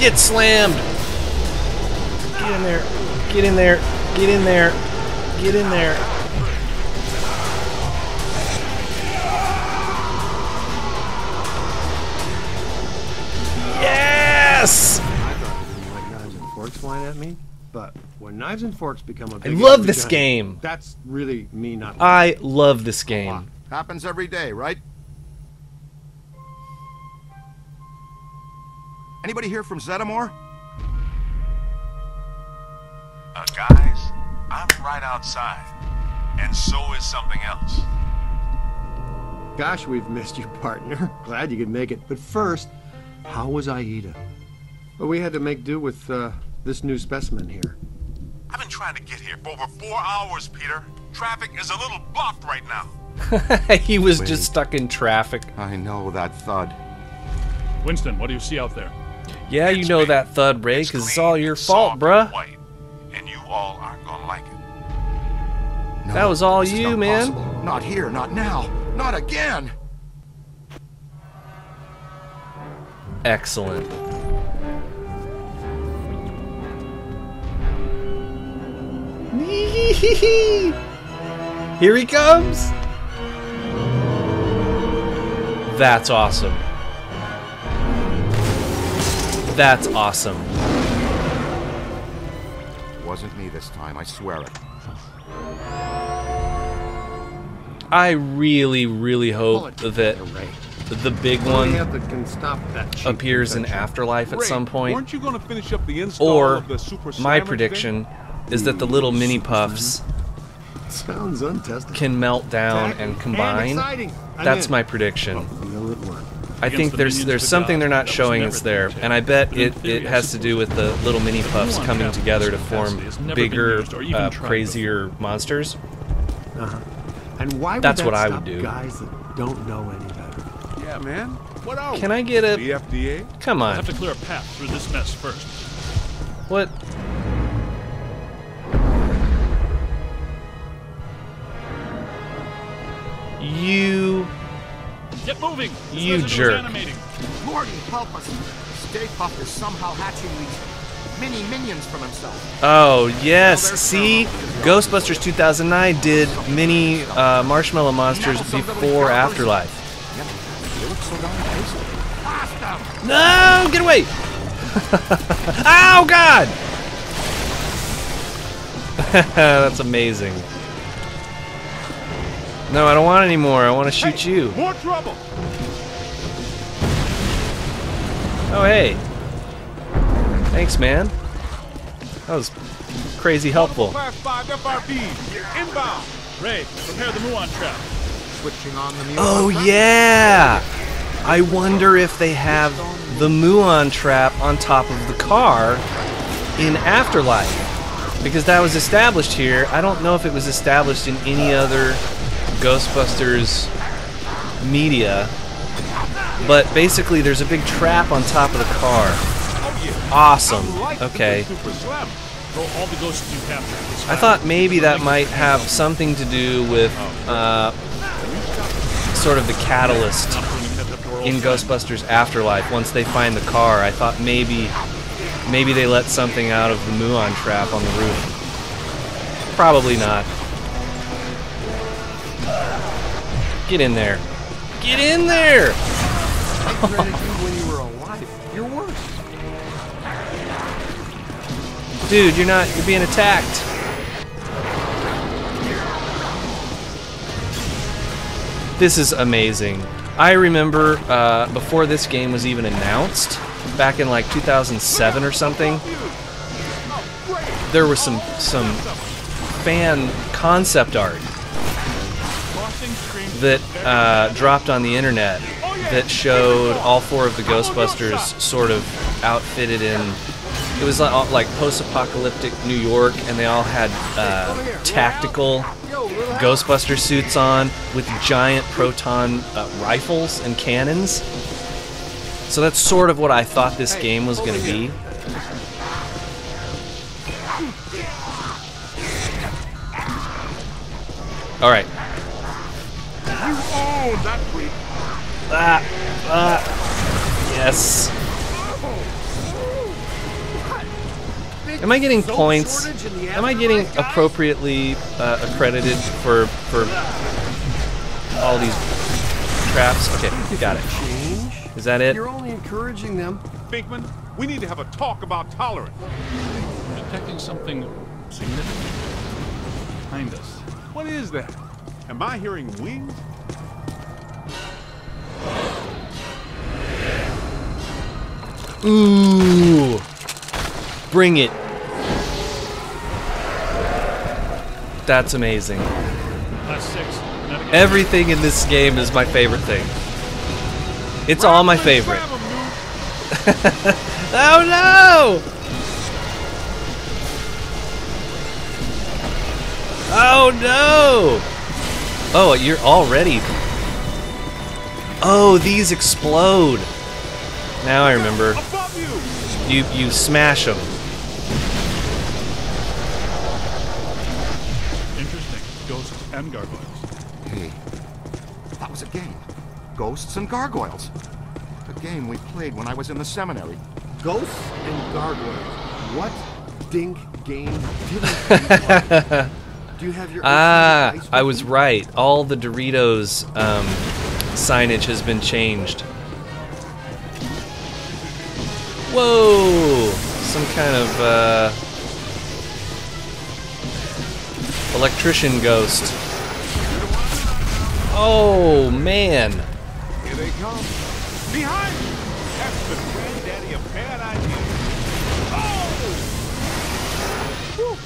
Get slammed! Get in there. Get in there. Get in there. Get in there. Yes! I thought they didn't like knives and forks flying at me, but when knives and forks become a big I love this giant, game. That's really me not. I love this game. Happens every day, right? Anybody here from Zeddemore? Uh, guys, I'm right outside. And so is something else. Gosh, we've missed you, partner. Glad you could make it. But first, how was Aida? Well, we had to make do with uh, this new specimen here. I've been trying to get here for over four hours, Peter. Traffic is a little blocked right now. he was just stuck in traffic. I know that thud. Winston, what do you see out there? Yeah, you know that thud, Ray, because it's all your fault, bruh. No, that was all you, man. Possible. Not here, not now, not again. Excellent. here he comes. That's awesome. That's awesome. Wasn't me this time, I swear it. I really, really hope that the big one Only that can stop that cheap appears in. Afterlife at some point. Weren't you going to finish up the install Or of the Super my prediction is that the little mini mm-hmm. puffs can melt down and combine. That's my prediction. Will it work? I think there's minions there's something they're not showing never us there, the and I bet it, it has to do with the little mini puffs coming together to form has never been bigger, used or even uh, tried crazier monsters. Uh-huh. And why would That's that what I stop would do. guys that don't know any better? Yeah, man. What else? Can I get a? The FDA? Come I on. have to clear a path through this mess first. What? You. Get moving! This You jerk. animating. Morty, help us. Stay Puft is somehow hatching these mini minions from himself. Oh yes. See, Ghostbusters 2009 did mini uh, marshmallow monsters before Afterlife. They look so darn tasty. No, get away! oh God! That's amazing. No, I don't want any more. I want to shoot you. More trouble! Oh hey. Thanks, man. That was crazy helpful. Class 5 FRB, inbound! Ray, prepare the Muon trap. Switching on the music. Oh yeah! I wonder if they have the Muon trap on top of the car in Afterlife. Because that was established here. I don't know if it was established in any other Ghostbusters media. But basically, there's a big trap on top of the car. Awesome. Okay. I thought maybe that might have something to do with uh, sort of the catalyst in. Ghostbusters Afterlife. Once they find the car, I thought maybe maybe they let something out of the Muon trap on the roof. Probably not. Get in there. Get in there! Dude, you're not. You're being attacked. This is amazing. I remember uh, before this game was even announced, back in like 2007 or something, there was some some fan concept art that uh, dropped on the internet that showed all four of the Ghostbusters sort of outfitted in. It was like, like post-apocalyptic New York, and they all had uh, tactical Ghostbuster suits on with giant proton uh, rifles and cannons. So that's sort of what I thought this game was going to be. All right. You own that freak. Ah, ah, yes. Am I getting points? Am I getting appropriately uh, accredited for for all these traps? Okay, got it. Change? Is that it? You're only encouraging them. Venkman, we need to have a talk about tolerance. detecting something significant behind us. What is that? Am I hearing wings? Ooh, bring it. That's amazing. Class 6. Connecticut. Everything in this game is my favorite thing. It's all my favorite. Grab 'em, Newt. Oh no! Oh no! Oh, you're already. Oh, these explode. Now I remember. You! You you smash them. Interesting. Ghosts and gargoyles. Hey, that was a game. Ghosts and Gargoyles. A game we played when I was in the seminary. Ghosts and gargoyles. What dink game didn't you play? Do you have your Ah, I was right. All the Doritos um, signage has been changed. Whoa! Some kind of uh, electrician ghost. Oh man! Here they come. Behind you! That's the granddaddy of bad ideas. Oh! Whew.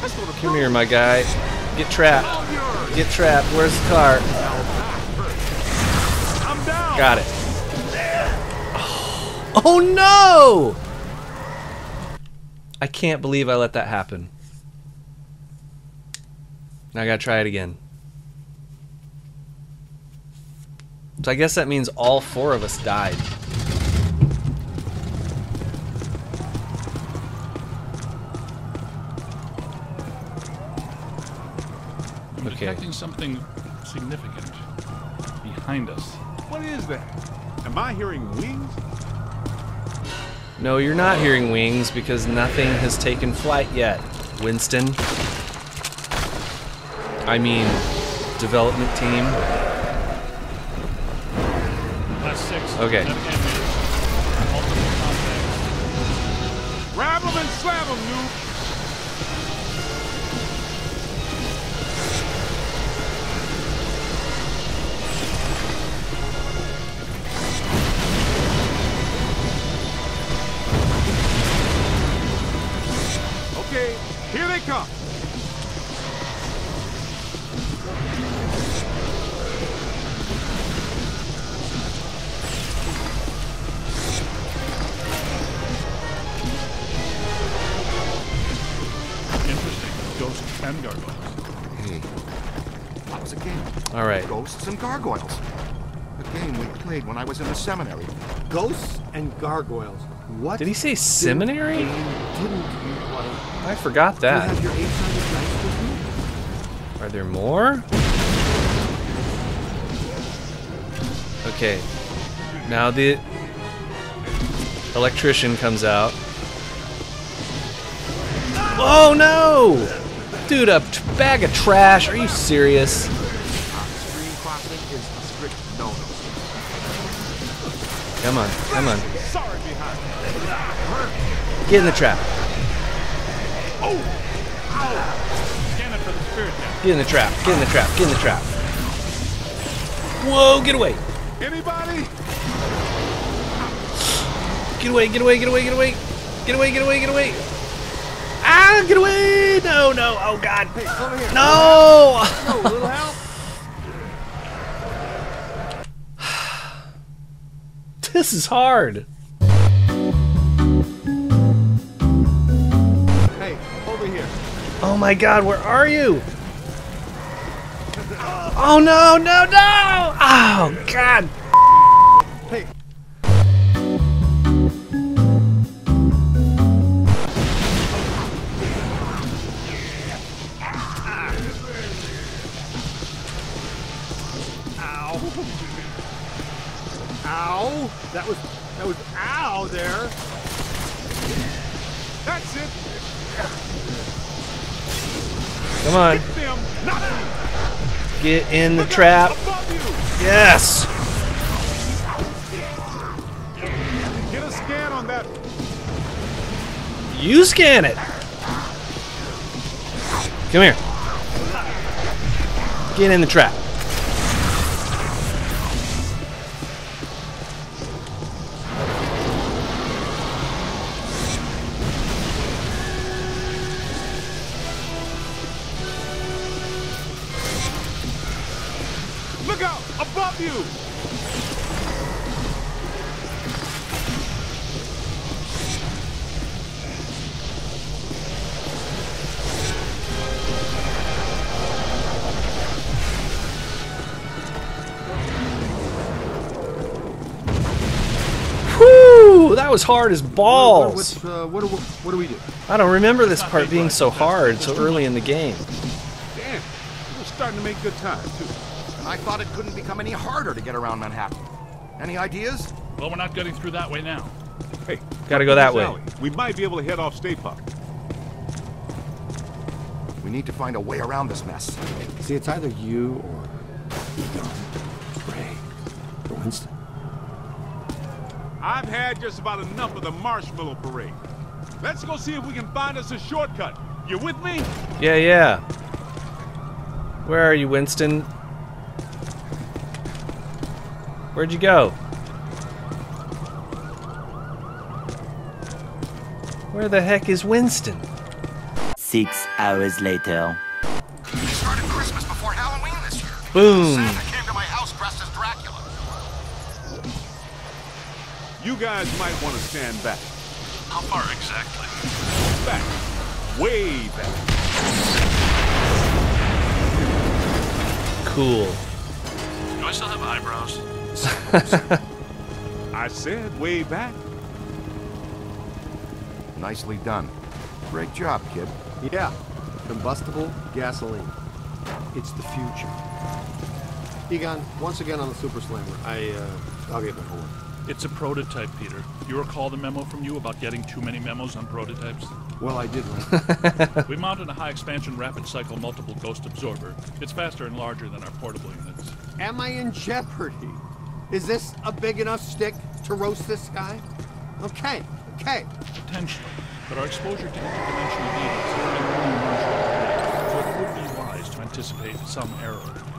That's what a Come here, my guy. Get trapped. Get trapped. Where's the car? I'm down. Got it. Oh. oh no! I can't believe I let that happen. Now I gotta try it again. So I guess that means all four of us died. I'm Okay. detecting something significant behind us. What is that? Am I hearing wings? No, you're not hearing wings because nothing has taken flight yet, Winston. I mean, development team. Last six. Okay. Left hand minutes. Multiple contacts. Grab them and slam them, noob. Was in the seminary. Ghosts and gargoyles. What? Did he say seminary? Didn't? I forgot that. have your with you? Are there more? Okay. Now the electrician comes out. Oh no! Dude, a bag of trash. Are you serious? Come on, come on. Sorry behind. Get in the trap. Scan it for the spirit gap. Get in the trap. Get in the trap. Get in the trap. Whoa, get away. Anybody? Get away, get away, get away, get away. Get away, get away, get away. Ah, get away. No, no. Oh, God. Hey, here. No. Oh, a little help? This is hard. Hey, over here. Oh my god, where are you? Oh no, no, no! Oh god! Hey, Ow. Ow. That was that was ow there. That's it. Come on, Them. Not me. get in the trap. Yes! Get a scan on that. You scan it! Come here. Get in the trap. Hard as What, balls. what's, uh, what, do, what do we do? I don't remember this part being so hard so early in the game. Damn. We're starting to make good time, too. And I thought it couldn't become any harder to get around Manhattan. Any ideas? Well, we're not getting through that way now. Hey, Gotta go that way. Sally, we might be able to head off Stay Puft. We need to find a way around this mess. See, it's either you or Egon, Ray, or Winston. I've had just about enough of the marshmallow parade. Let's go see if we can find us a shortcut. You with me? Yeah, yeah. Where are you, Winston? Where'd you go? Where the heck is Winston? Six hours later. We started Christmas before Halloween this year. Boom. Guys might want to stand back. How far exactly? Back. Way back. Cool. Do I still have eyebrows? I said way back. Nicely done. Great job, kid. Yeah, combustible gasoline. It's the future. Egon, once again on the Super Slammer. I, uh, I'll get my horn. It's a prototype, Peter. You recall the memo from you about getting too many memos on prototypes? Well, I did run. we mounted a high expansion rapid cycle multiple ghost absorber. It's faster and larger than our portable units. Am I in jeopardy? Is this a big enough stick to roast this guy? Okay, okay. Potentially. But our exposure to interdimensional needles has been only marginal, so it would be wise to anticipate some error.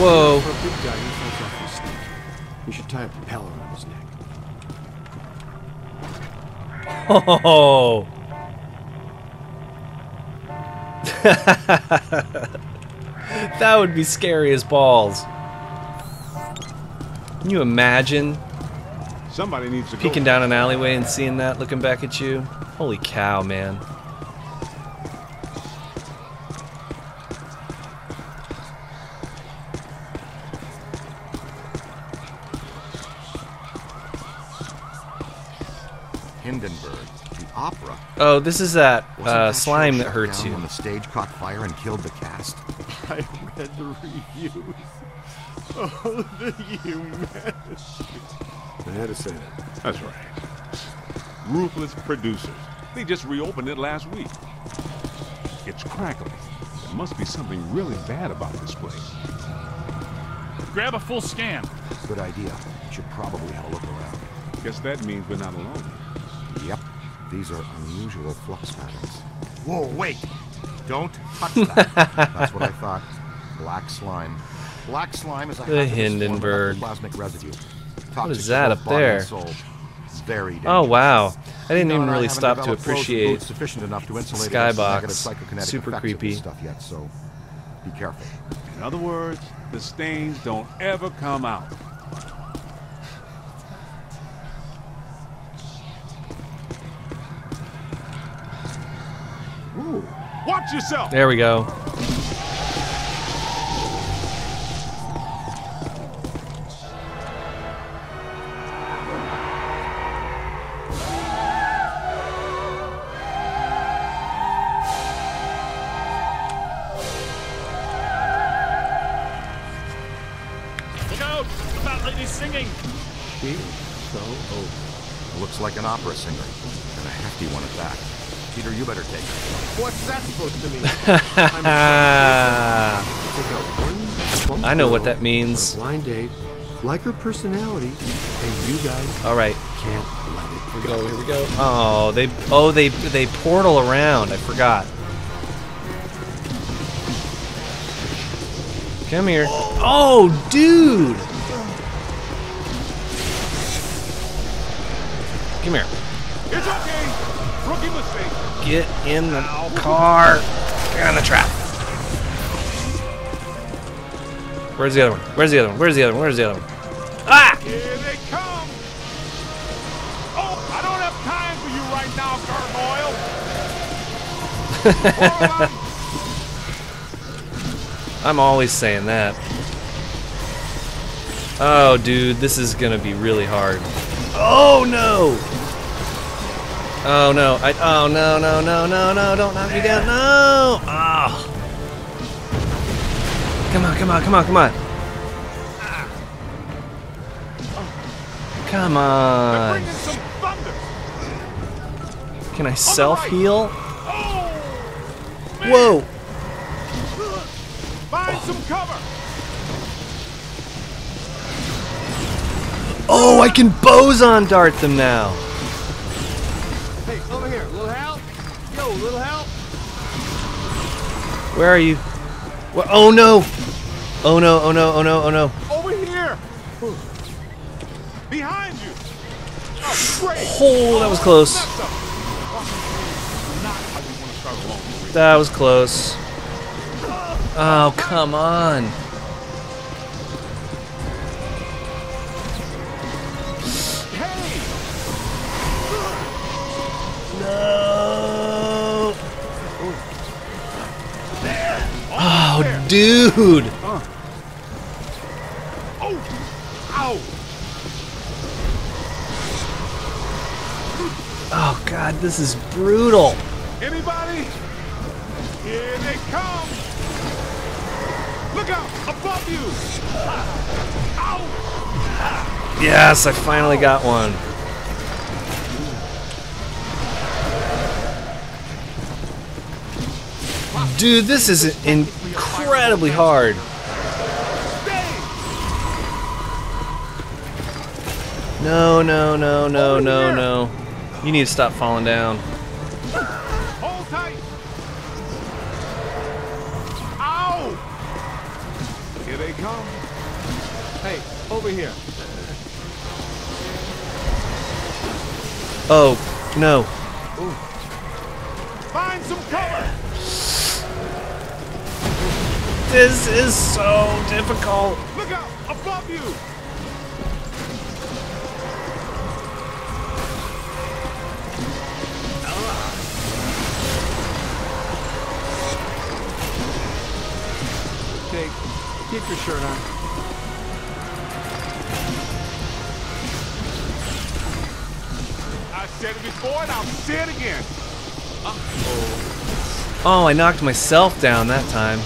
Whoa. For a big guy, he falls off his. You should tie a propeller around his neck. Oh. that would be scary as balls. Can you imagine Somebody needs to peeking down an alleyway and seeing that looking back at you? Holy cow, man. Hindenburg, the opera. Oh, this is that uh, that slime that hurts you. When the stage caught fire and killed the cast. I read the reviews. Oh, the humanity. I had to say that. That's right. Ruthless producers. They just reopened it last week. It's crackling. There must be something really bad about this place. Grab a full scan. Good idea. Should probably have a look around. Guess that means we're not alone. Yep. These are unusual flux patterns. Whoa, wait! Don't touch that. That's what I thought. Black slime. Black slime is a The hazardous form of Hindenburg. ectoplasmic residue. What Toxic is to that up there? Very. Oh wow. I didn't Eno even really stop to developed frozen appreciate foods sufficient enough to insulate against Skybox. Super creepy. stuff yet, so be careful. In other words, the stains don't ever come out. Ooh. Watch yourself! There we go. Look out! The fat lady's singing! She so old. Looks like an opera singer. And a hefty one at that. Peter, you better take it. What's that supposed to mean? Take one I know what that means. blind date, like her personality, and you guys All right. can't let it Go, here we go. Oh, they oh they they portal around. I forgot. Come here. Oh, dude. Come here. It's okay! Rookie mistake! Get in the car. Get on the trap. Where's the other one? Where's the other one? Where's the other one? Where's the other one? Ah! Here they come! Oh, I don't have time for you right now, gargoyle! I'm always saying that. Oh, dude, this is gonna be really hard. Oh no! Oh no! I oh no no no no no! Don't knock me down! No! Oh! Come on! Come on! Come on! Come on! Come on! Can I self heal? Whoa! Find some cover. Oh, I can boson dart them now. Little help? Where are you? What? Oh no! Oh no! Oh no! Oh no! Oh no! Over here. Behind you. Oh, great. Oh, that was close. That was close. Oh, come on. No. Oh, dude. Oh. Ow. Oh, God, this is brutal. Anybody? Here they come. Look out! Above you. Ow. Yes, I finally got one. Dude, this is incredibly hard. No, no, no, no, no, no. You need to stop falling down. Hold tight. Ow. Here they come. Hey, over here. Oh, no. Find some cover. This is so difficult. Look out! Above you. Jake, keep your shirt on. I said it before and I'll say it again. Uh-oh. Oh, I knocked myself down that time.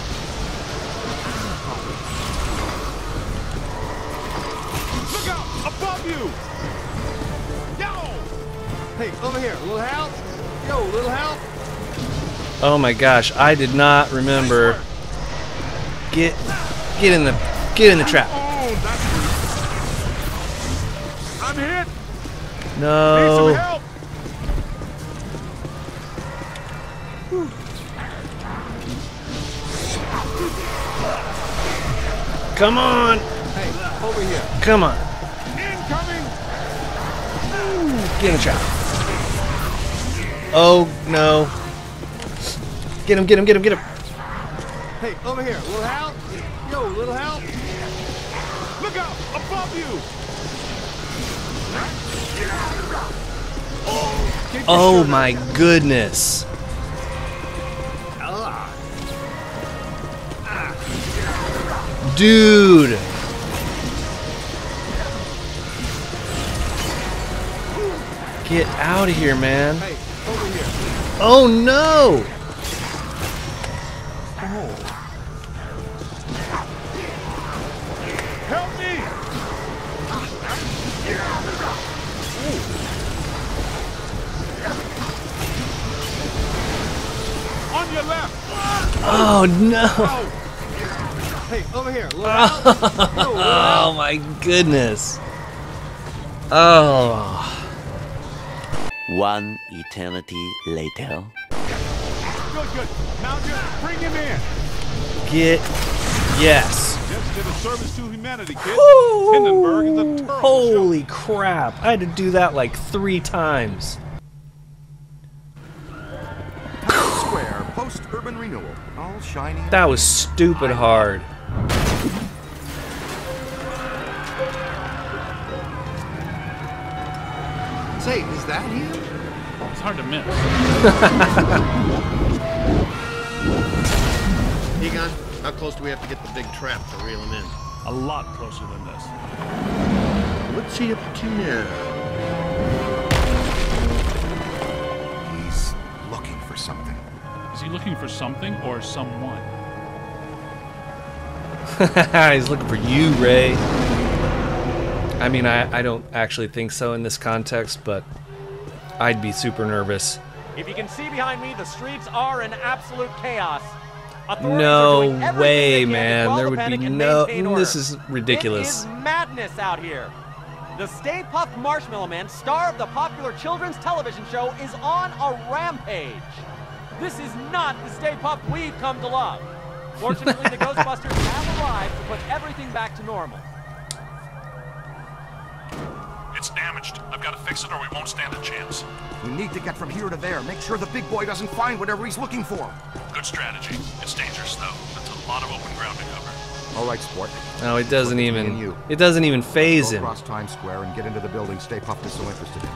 Yo, little help? Oh my gosh, I did not remember. Get get in the get in the trap. Oh, I'm hit! No. Come on. Hey, over here. Come on. Incoming! Get in the trap. Oh no. Get him, get him, get him, get him. Hey, over here. Little help? Yo, little help? Look out! Above you! Your Oh my goodness. Dude. Get out of here, man. Hey. Oh no! Help me! On your left! Oh no! Hey, over here. Little help? Yo, little Oh my goodness. Oh. One eternity later. Good, good. Now just bring him in. Get. Yes. Just did a service to humanity, kid. Woo! Hindenburg is a terrible Holy crap. I had to do that like three times. Square, post-urban renewal. All shiny. That was stupid hard. Say, is that him? It's hard to miss. Egon, how close do we have to get the big trap to reel him in? A lot closer than this. What's he up to now? He's looking for something. Is he looking for something or someone? He's looking for you, Ray. I mean, I, I don't actually think so in this context, but I'd be super nervous If you can see behind me, the streets are in absolute chaos. No way, they can to man. There the would be no. This is ridiculous. It is madness out here. The Stay Puft Marshmallow Man, star of the popular children's television show, is on a rampage. This is not the Stay Puft we've come to love. Fortunately, the Ghostbusters have arrived to put everything back to normal. It's damaged. I've got to fix it or we won't stand a chance. We need to get from here to there. Make sure the big boy doesn't find whatever he's looking for. Good strategy. It's dangerous, though. That's a lot of open ground to cover. All right, sport. No, it doesn't Between even. you. It doesn't even phase him. across Times Square and get into the building Stay Puft is so interested in.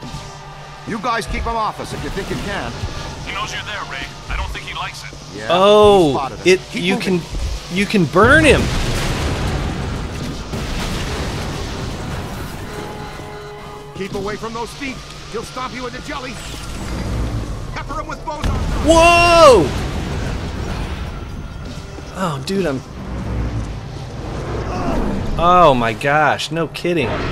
You guys keep him off us if you think you can. He knows you're there, Ray. I don't think he likes it. Yeah, Oh, spotted us. it. You moving. can. You can burn him. Keep away from those feet. He'll stomp you into jelly. Pepper him with boson. Whoa! Oh, dude, I'm. Oh my gosh! No kidding. It's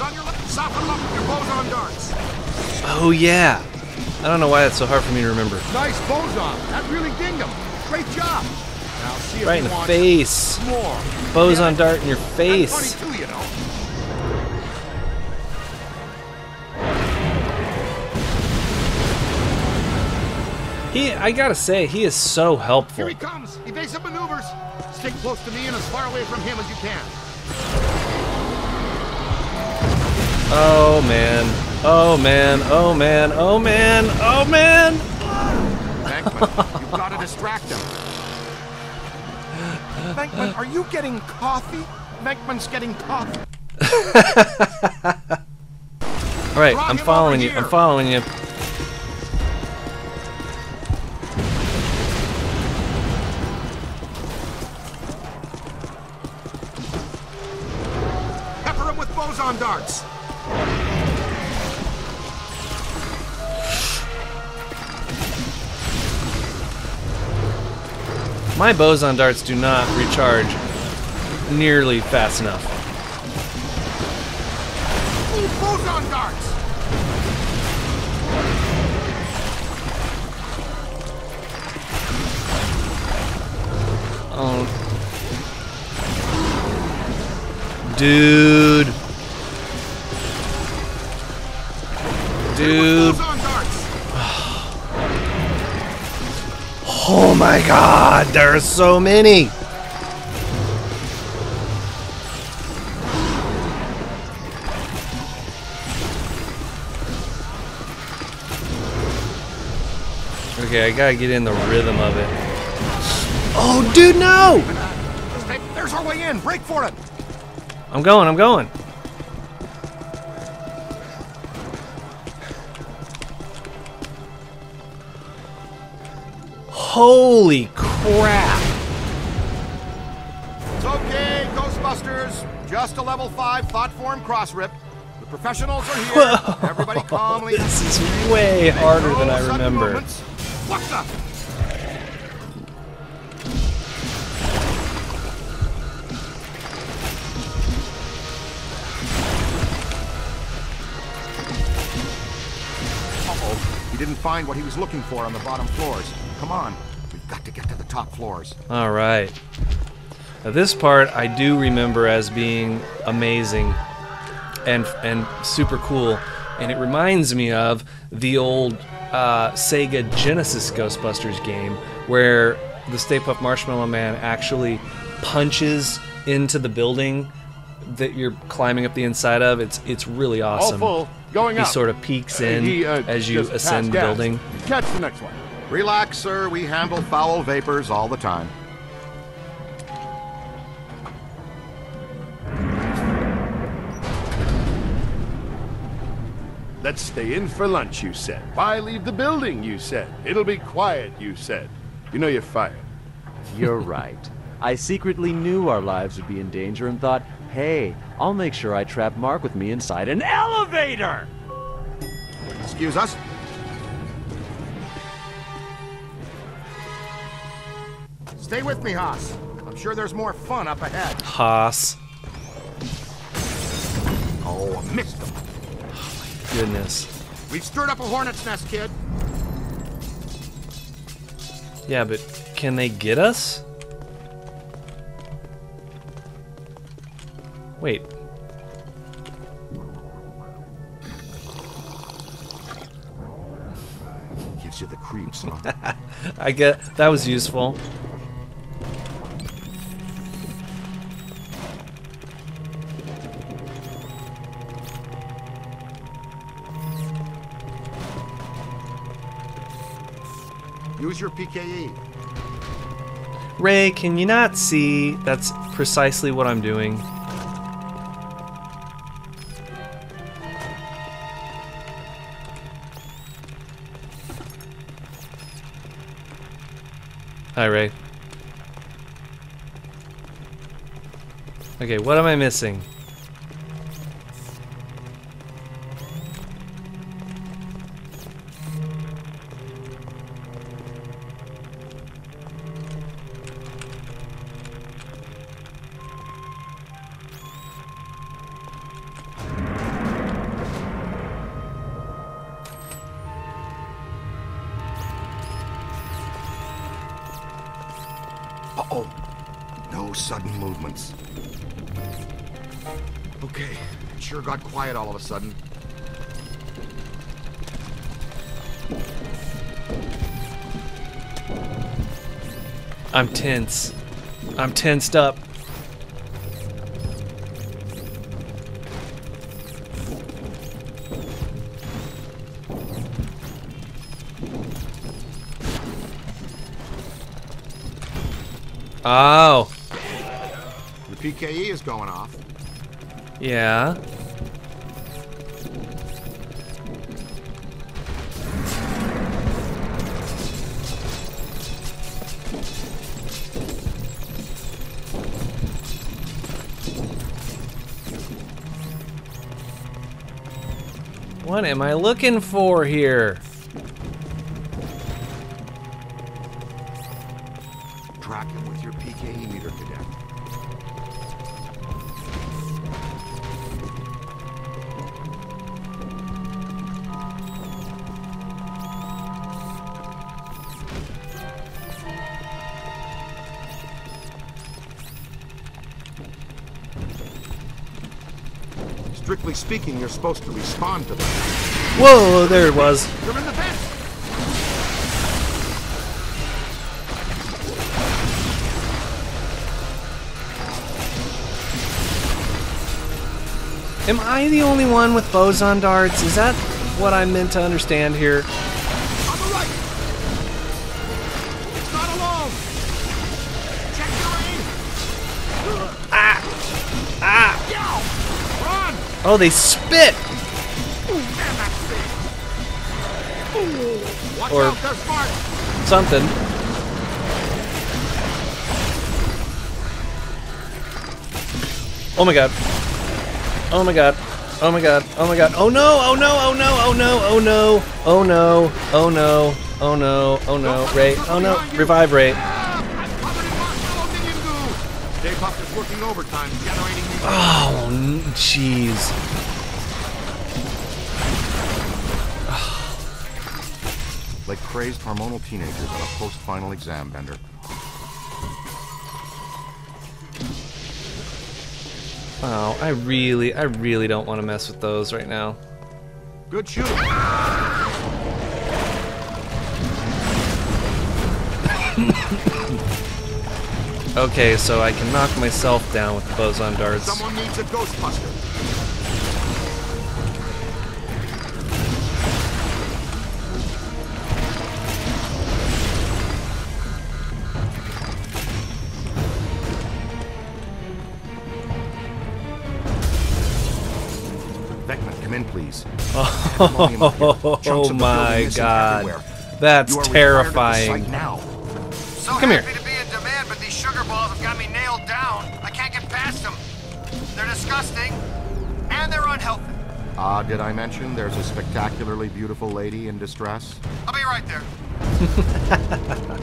on your left. Soften him up with your boson darts. Oh yeah. I don't know why that's so hard for me to remember. Nice boson. That really dinged him. Great job. Now see if Right in the face. More. Boson dart in your face. too, you know. He, I gotta say, he is so helpful. Here he comes. Evasive maneuvers. Stick close to me and as far away from him as you can. Oh man. Oh man. Oh man. Oh man. Oh man. Venkman, you've got to distract him. Venkman, are you getting coffee? Venkman's getting coffee. All right, Draw I'm following over you. I'm following you. Pepper him with boson darts. My boson darts do not recharge nearly fast enough. Ooh, boson darts. Oh. Dude. Dude. Oh my god, there are so many. Okay, I gotta get in the rhythm of it. Oh, dude, no! There's our way in. Break for it. I'm going, I'm going. Holy crap! It's okay, Ghostbusters. Just a level five thought form cross rip. The professionals are here. Everybody calmly. This is way harder than I remember. What the? He didn't find what he was looking for on the bottom floors. Come on. We've got to get to the top floors. All right. Now this part I do remember as being amazing and and super cool, and it reminds me of the old uh, Sega Genesis Ghostbusters game where the Stay Puft Marshmallow Man actually punches into the building that you're climbing up the inside of. It's it's really awesome. All full. Going he up. sort of peeks Uh, in he, uh, as you ascend the building. Catch the next one. Relax, sir. We handle foul vapors all the time. Let's stay in for lunch, you said. Why leave the building, you said. It'll be quiet, you said. You know you're fired. You're right. I secretly knew our lives would be in danger and thought, hey, I'll make sure I trap Mark with me inside an elevator! Excuse us. Stay with me, Haas. I'm sure there's more fun up ahead. Haas. Oh, I missed them. Oh, my Goodness. We've stirred up a hornet's nest, kid. Yeah, but can they get us? Wait. Gives you the creeps, huh? I get that was useful. Use your. PKE. Ray, can you not see? That's precisely what I'm doing. Hi, Ray. Okay, what am I missing? Sudden. I'm tense. I'm tensed up. Oh, The PKE is going off. yeah. What am I looking for here? Track him with your PKE speaking, you're supposed to respond to them. Whoa, there it was. They're in the vent! Am I the only one with boson darts? Is that what I'm meant to understand here? Oh, they spit! Man, that's big! Watch Or- out, they're smart! Something. Oh my god. Oh my god. Oh my god. Oh my god. Oh no! Oh no! Oh no! Oh no! Oh no! Oh no! Oh no! Oh no! Oh no! Ray! Oh no! Revive Ray! Dave Puff is working overtime, jeez. Like crazed hormonal teenagers on a post-final exam, Bender. Wow, I really, I really don't want to mess with those right now. Good shooting. Okay, so I can knock myself down with the boson darts. Someone needs a Ghostbuster. Venkman, come in, please. Oh, Chunks my god. everywhere. That's You are required at the site terrifying. now. So Come here. Unhealthy. Ah, did I mention there's a spectacularly beautiful lady in distress? I'll be right there.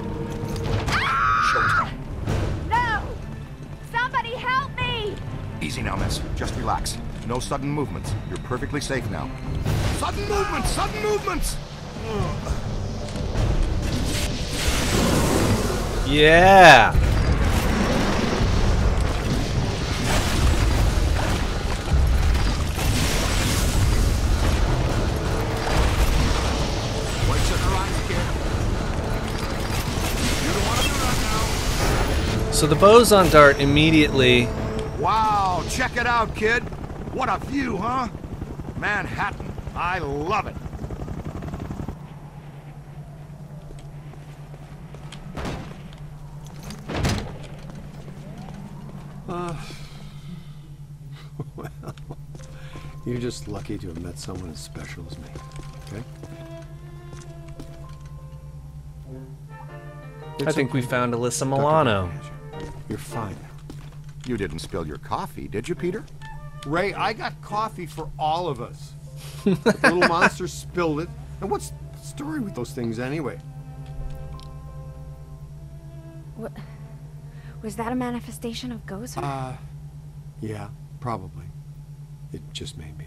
No! Somebody help me! Easy now, miss. Just relax. No sudden movements. You're perfectly safe now. Sudden movements! Sudden movements! Yeah. So the boson dart immediately. Wow, check it out, kid. What a view, huh? Manhattan. I love it. Uh, well, you're just lucky to have met someone as special as me, okay? I think we found Alyssa Milano. You're fine. You didn't spill your coffee, did you, Peter? Ray, I got coffee for all of us. the little monster spilled it. And what's the story with those things anyway? What? Was that a manifestation of Gozer? Uh, yeah, probably. It just made be.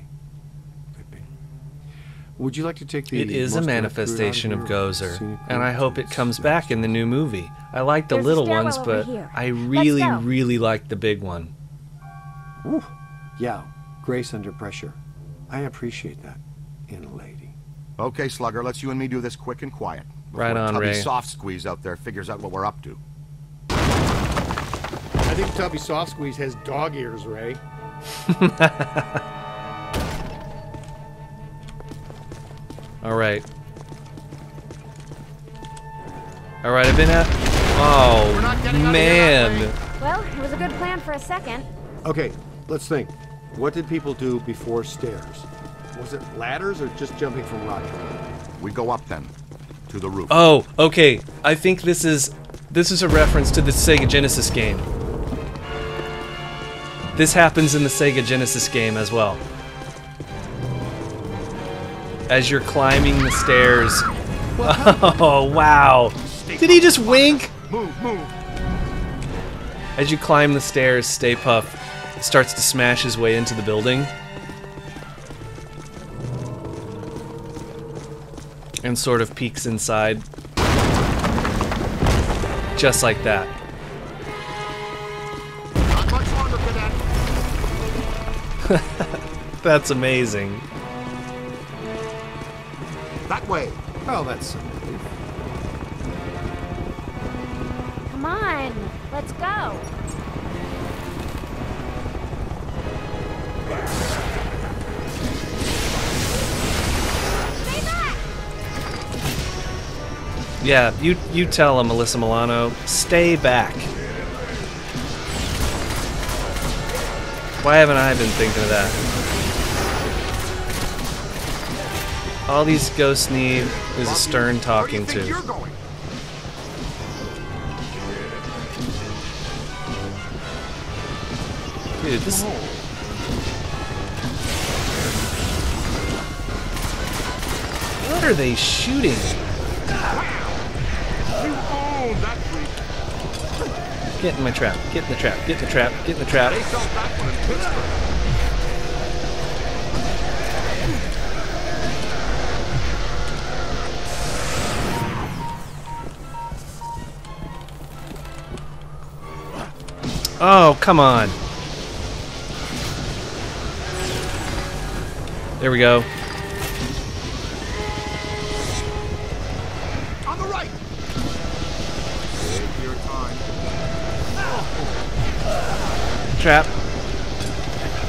Could be. Would you like to take the? It is a most direct route out manifestation of here? Gozer, and I hope it comes back in the new movie. I like the There's little ones, but here. I really, really like the big one. Ooh, yeah, grace under pressure. I appreciate that in a lady. Okay, Slugger, let's you and me do this quick and quiet. Right before on, Tubby Ray. Soft Squeeze out there figures out what we're up to. I think Tubby Soft Squeeze has dog ears, Ray. All right. All right, I've been at. Oh man. Well, it was a good plan for a second. Okay, let's think. What did people do before stairs? Was it ladders or just jumping from rock? We go up then, to the roof. Oh, okay. I think this is this is a reference to the Sega Genesis game. This happens in the Sega Genesis game as well. As you're climbing the stairs. Oh, wow. Did he just wink? Move, move. As you climb the stairs, Stay Puft starts to smash his way into the building. And sort of peeks inside. Just like that. Not much longer, cadet. That's amazing. That way. Oh, that's some relief. Come on, let's go. Stay back! Yeah, you you tell him, Melissa Milano, stay back. Why haven't I been thinking of that? All these ghosts need is a stern talking to. Dude, this. What are they shooting? Get in my trap. Get in the trap. Get in the trap. Get in the trap. Oh, come on. There we go. On the right. Your time. Trap.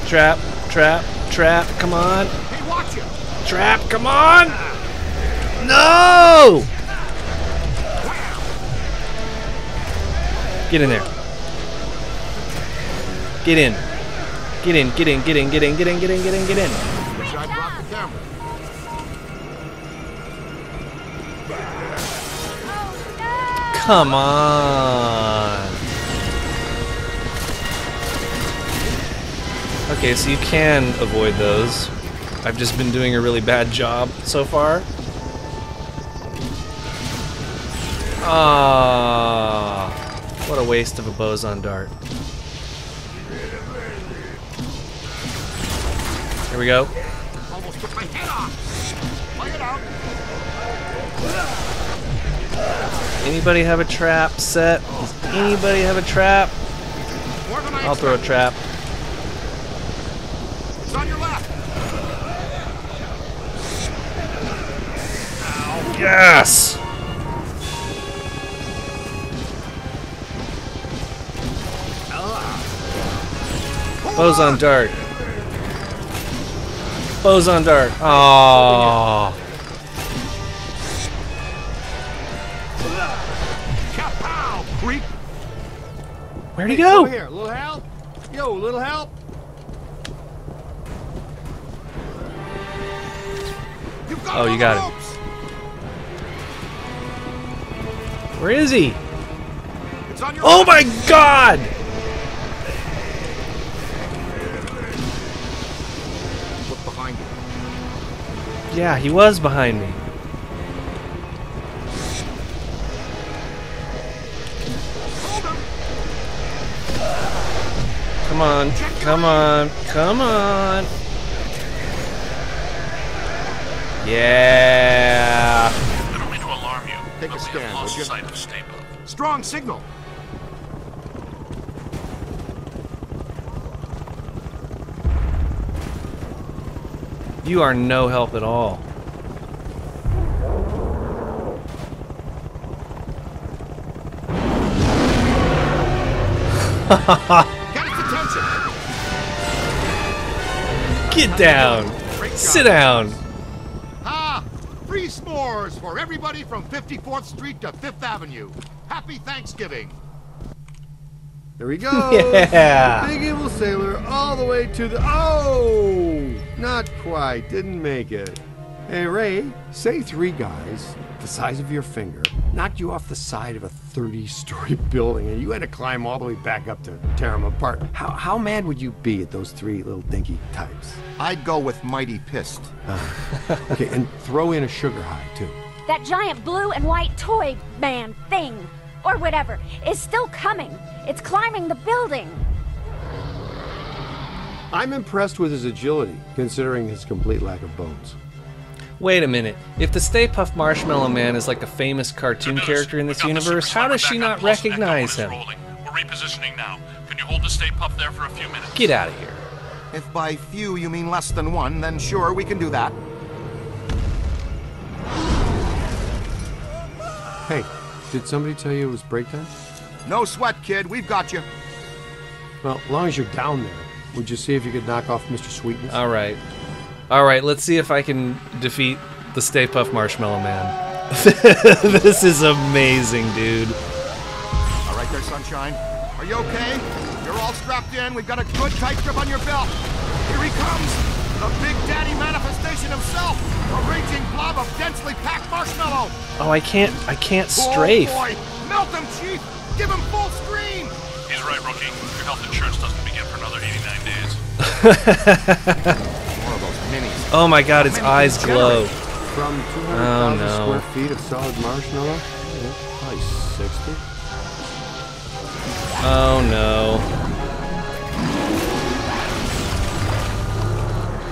Trap. Trap. Trap. Come on. Hey, watch you. Trap. Come on. No! Get in there. Get in. Get in, get in, get in, get in, get in, get in, get in, get in. Come on. Okay, so you can avoid those. I've just been doing a really bad job so far. Ah, what a waste of a boson dart. Here we go. Anybody have a trap set? Does anybody have a trap? I'll throw a trap. It's on your left. Yes! Boson dart. Boson dart. Oh. Where'd he go? Here, little help. Yo, little help. Oh, you got him. Where is he? It's on your Oh my god! Yeah, he was behind me. Come on, come on, come on. Yeah. I don't mean to alarm you. Take a we stand, have lost sight of Stay Strong signal. You are no help at all. Get down. Sit down. Ah, free s'mores for everybody from 54th Street to 5th Avenue. Happy Thanksgiving. There we go. Yeah. Big evil sailor all the way to the. Oh! Not quite. Didn't make it. Hey, Ray, say three guys the size of your finger knocked you off the side of a 30 story building and you had to climb all the way back up to tear them apart. How, how mad would you be at those three little dinky types? I'd go with mighty pissed. Uh-huh. Okay, and throw in a sugar high, too. That giant blue and white toy man thing, or whatever, is still coming. It's climbing the building. I'm impressed with his agility, considering his complete lack of bones. Wait a minute. If the Stay Puft Marshmallow Man is like a famous cartoon character in this universe, how does she not recognize him? We're repositioning now. Can you hold the Stay Puft there for a few minutes? Get out of here. If by few you mean less than one, then sure, we can do that. Hey, did somebody tell you it was break time? No sweat, kid. We've got you. Well, as long as you're down there, would you see if you could knock off Mr. Sweetness? All right. All right, let's see if I can defeat the Stay Puft Marshmallow Man. this is amazing, dude. All right there, Sunshine. Are you okay? You're all strapped in. We've got a good tight grip on your belt. Here he comes. The Big Daddy manifestation himself. A raging blob of densely packed marshmallow. Oh, I can't I can't strafe. Oh boy. Melt him, Chief. Give him full screen. He's right, rookie. Your health insurance doesn't begin for another 89 days. More of those minis. Oh my god, its eyes glow. From 200,000 Oh, no. square feet of solid marshmallow? Yeah, probably 60. Oh no.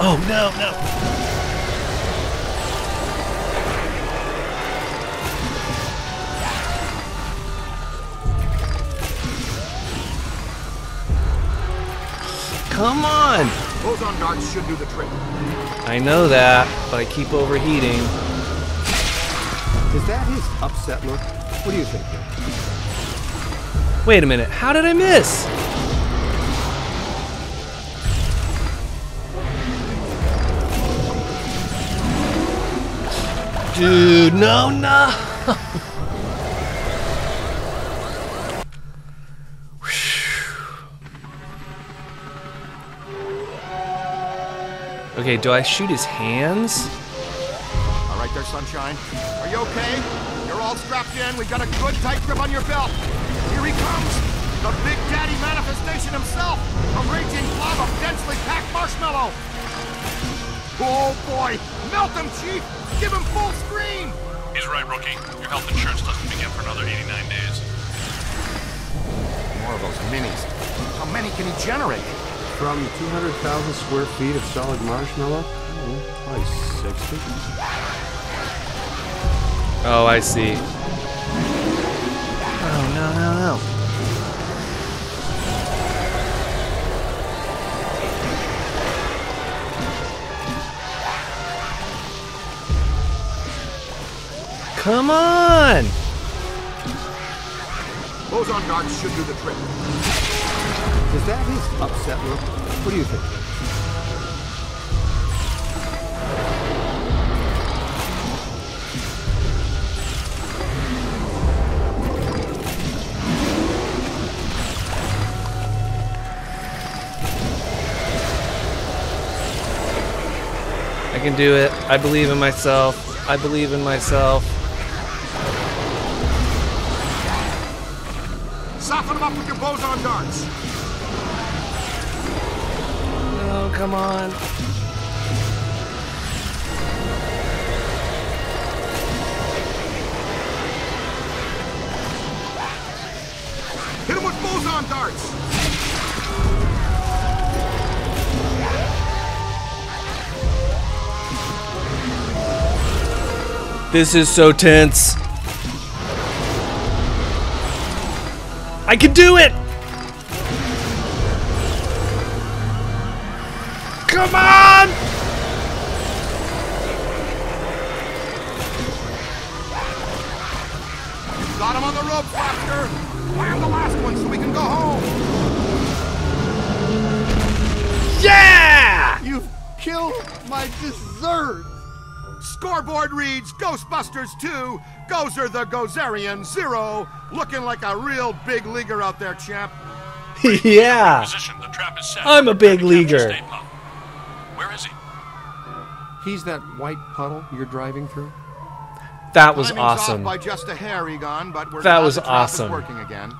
Oh no, no. Come on! Boson darts should do the trick. I know that, but I keep overheating. Is that his upset look? What do you think? Wait a minute, how did I miss? Dude, no, no! okay, do I shoot his hands? All right there, Sunshine. Are you okay? You're all strapped in. We've got a good tight grip on your belt. Here he comes. The Big Daddy manifestation himself. A raging blob of densely packed marshmallow. Oh boy. Melt him, Chief. Give him full screen. He's right, rookie. Your health insurance doesn't begin for another 89 days. More of those minis. How many can he generate? from 200,000 square feet of solid marshmallow? Oh, probably 60. Oh, I see. Oh, no, no, no. Come on! Boson darts should do the trick. Does that his upset look? What do you think? I can do it. I believe in myself. I believe in myself. Soften up with your boson darts. Oh, come on. Hit him with boson darts. This is so tense. I can do it! Come on! Got him on the rope, Foster. Clam the last one so we can go home. Yeah! You've killed my dessert. Scoreboard reads Ghostbusters 2, Gozer the Gozerian 0. Looking like a real big leaguer out there, champ. yeah. Position. The trap is set. I'm a big leaguer. Where is he? He's that white puddle you're driving through? That was Timing's off awesome. by just a hair, Egon, but we're That was the trap is awesome. working again.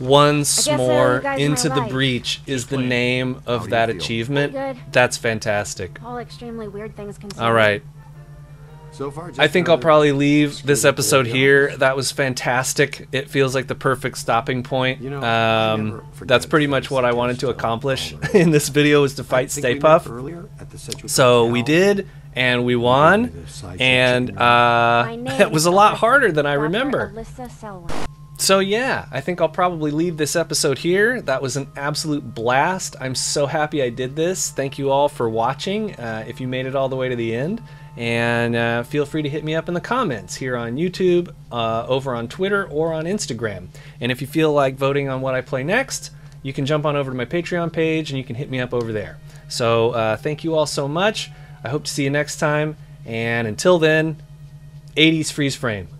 Once I guess, uh, more into the right. breach is the name of do that achievement. That's fantastic. All extremely weird things considered. All right. So far, just I think I'll probably leave this episode here. That was fantastic. It feels like the perfect stopping point. You know, um, that's pretty much what I wanted to accomplish in this video was to fight Stay we Puft. earlier at the Sedgwick So we did, and we won, and uh, it was a lot harder than I Dr. remember. So yeah, I think I'll probably leave this episode here. That was an absolute blast. I'm so happy I did this. Thank you all for watching. Uh, if you made it all the way to the end, and uh, feel free to hit me up in the comments here on YouTube, uh, over on Twitter, or on Instagram. And if you feel like voting on what I play next, you can jump on over to my Patreon page and you can hit me up over there. So uh, thank you all so much. I hope to see you next time. And until then, 80s freeze frame.